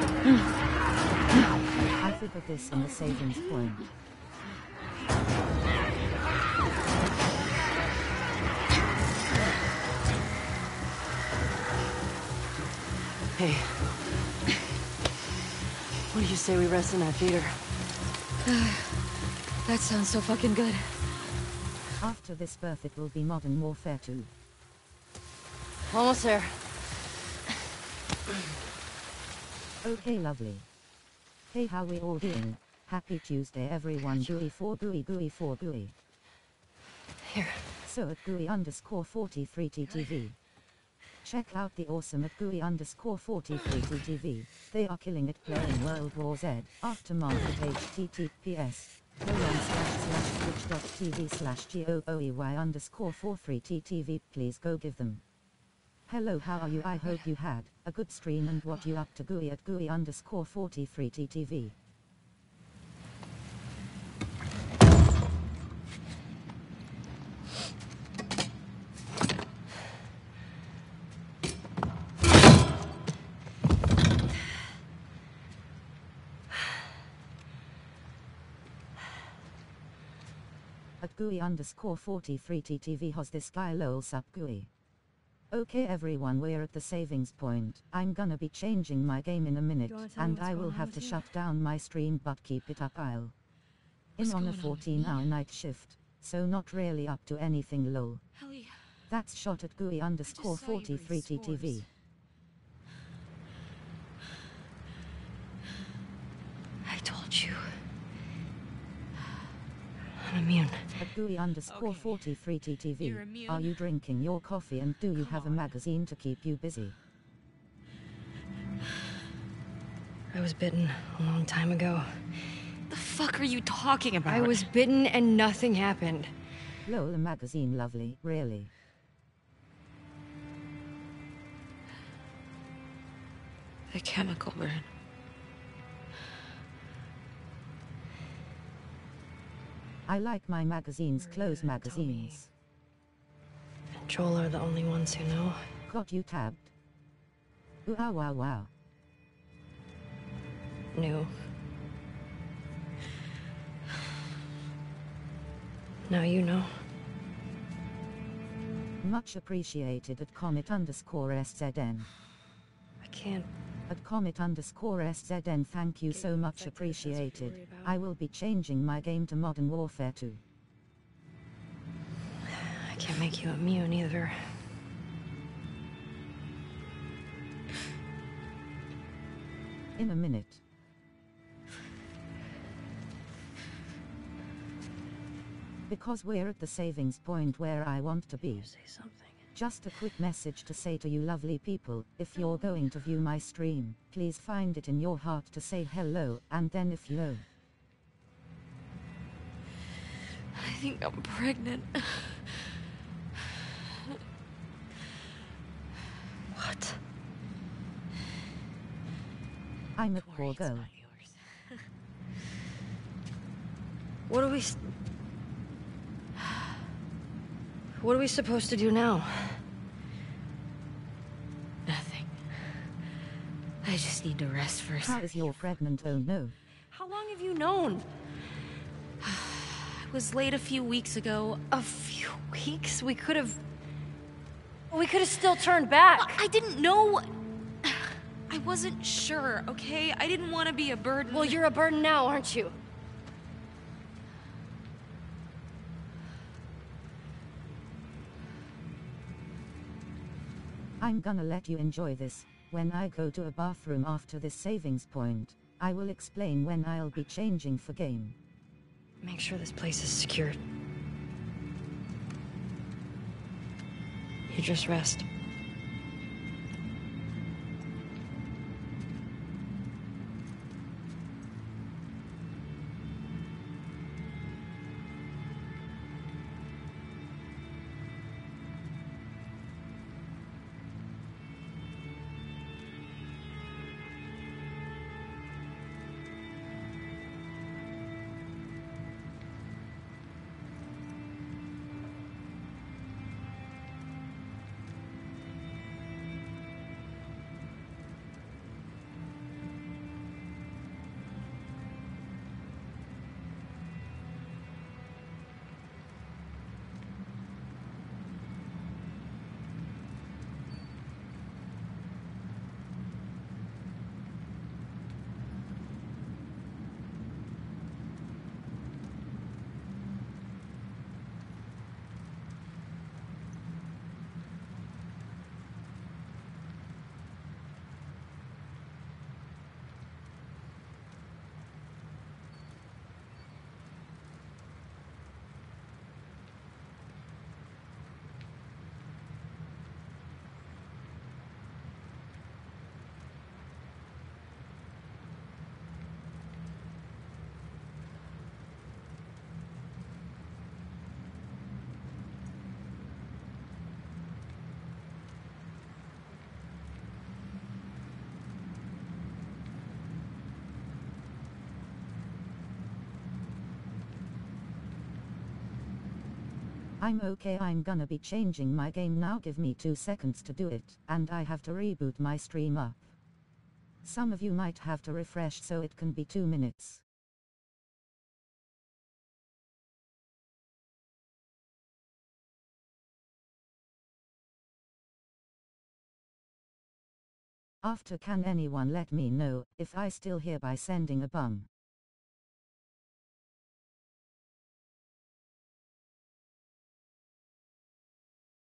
I figured this in the savings point. Hey, What do you say we rest in that theater? *sighs* that sounds so fucking good. After this birth it will be Modern Warfare 2. Almost there. Okay lovely. Hey how we all doing? Happy Tuesday everyone gooey for gooey gooey for gooey. Here. So at gooey underscore 43 TTV. Check out the awesome at GUI underscore 43 TTV. They are killing it playing World War Z. Aftermarket HTTPS. Colon slash slash twitch.tv slash GOOEY underscore 43 TTV. Please go give them. Hello how are you I hope you had a good stream and what you up to GUI at GUI underscore 43 TTV. GUI underscore 43 TTV has this guy lol sup GUI. Okay everyone we're at the savings point. I'm gonna be changing my game in a minute wanna tell me and I will have to shut down my stream but keep it up I'll. In on a going on 14 hour night shift, so not really up to anything lol. That's shot at GUI underscore saw you bring 43 TTV. I told you. I'm immune. At GUI underscore 43 TTV. You're you drinking your coffee and do you have a magazine to keep you busy? I was bitten a long time ago. The fuck are you talking about? I was bitten and nothing happened. Lol a magazine lovely, really. The chemical burn. I like my magazines close magazines. And Joel are the only ones who know. Got you tabbed. Ah, wow wow wow. Knew. Now you know. Much appreciated at comet underscore SZN. I can't. At comet underscore SZN thank you so much appreciated. I will be changing my game to Modern Warfare 2. I can't make you immune either. In a minute. Because we're at the savings point where I want to be. Say something. Just a quick message to say to you lovely people, if you're going to view my stream, please find it in your heart to say hello, and then if you. I think I'm pregnant. what? I'm a poor girl. *laughs* What are we. s- What are we supposed to do now? Nothing. I just need to rest for a How second. is your pregnant? Oh no. How long have you known? *sighs* I was late a few weeks ago. A few weeks? We could have. We could have still turned back. I didn't know. *sighs* I wasn't sure, okay? I didn't want to be a burden. Well, you're a burden now, aren't you? I'm gonna let you enjoy this. When I go to a bathroom after this savings point, I will explain when I'll be changing for game. Make sure this place is secured. You just rest. I'm okay, I'm gonna be changing my game now. Give me two seconds to do it, and I have to reboot my stream up. Some of you might have to refresh so it can be two minutes. After can anyone let me know if I still here by sending a bum?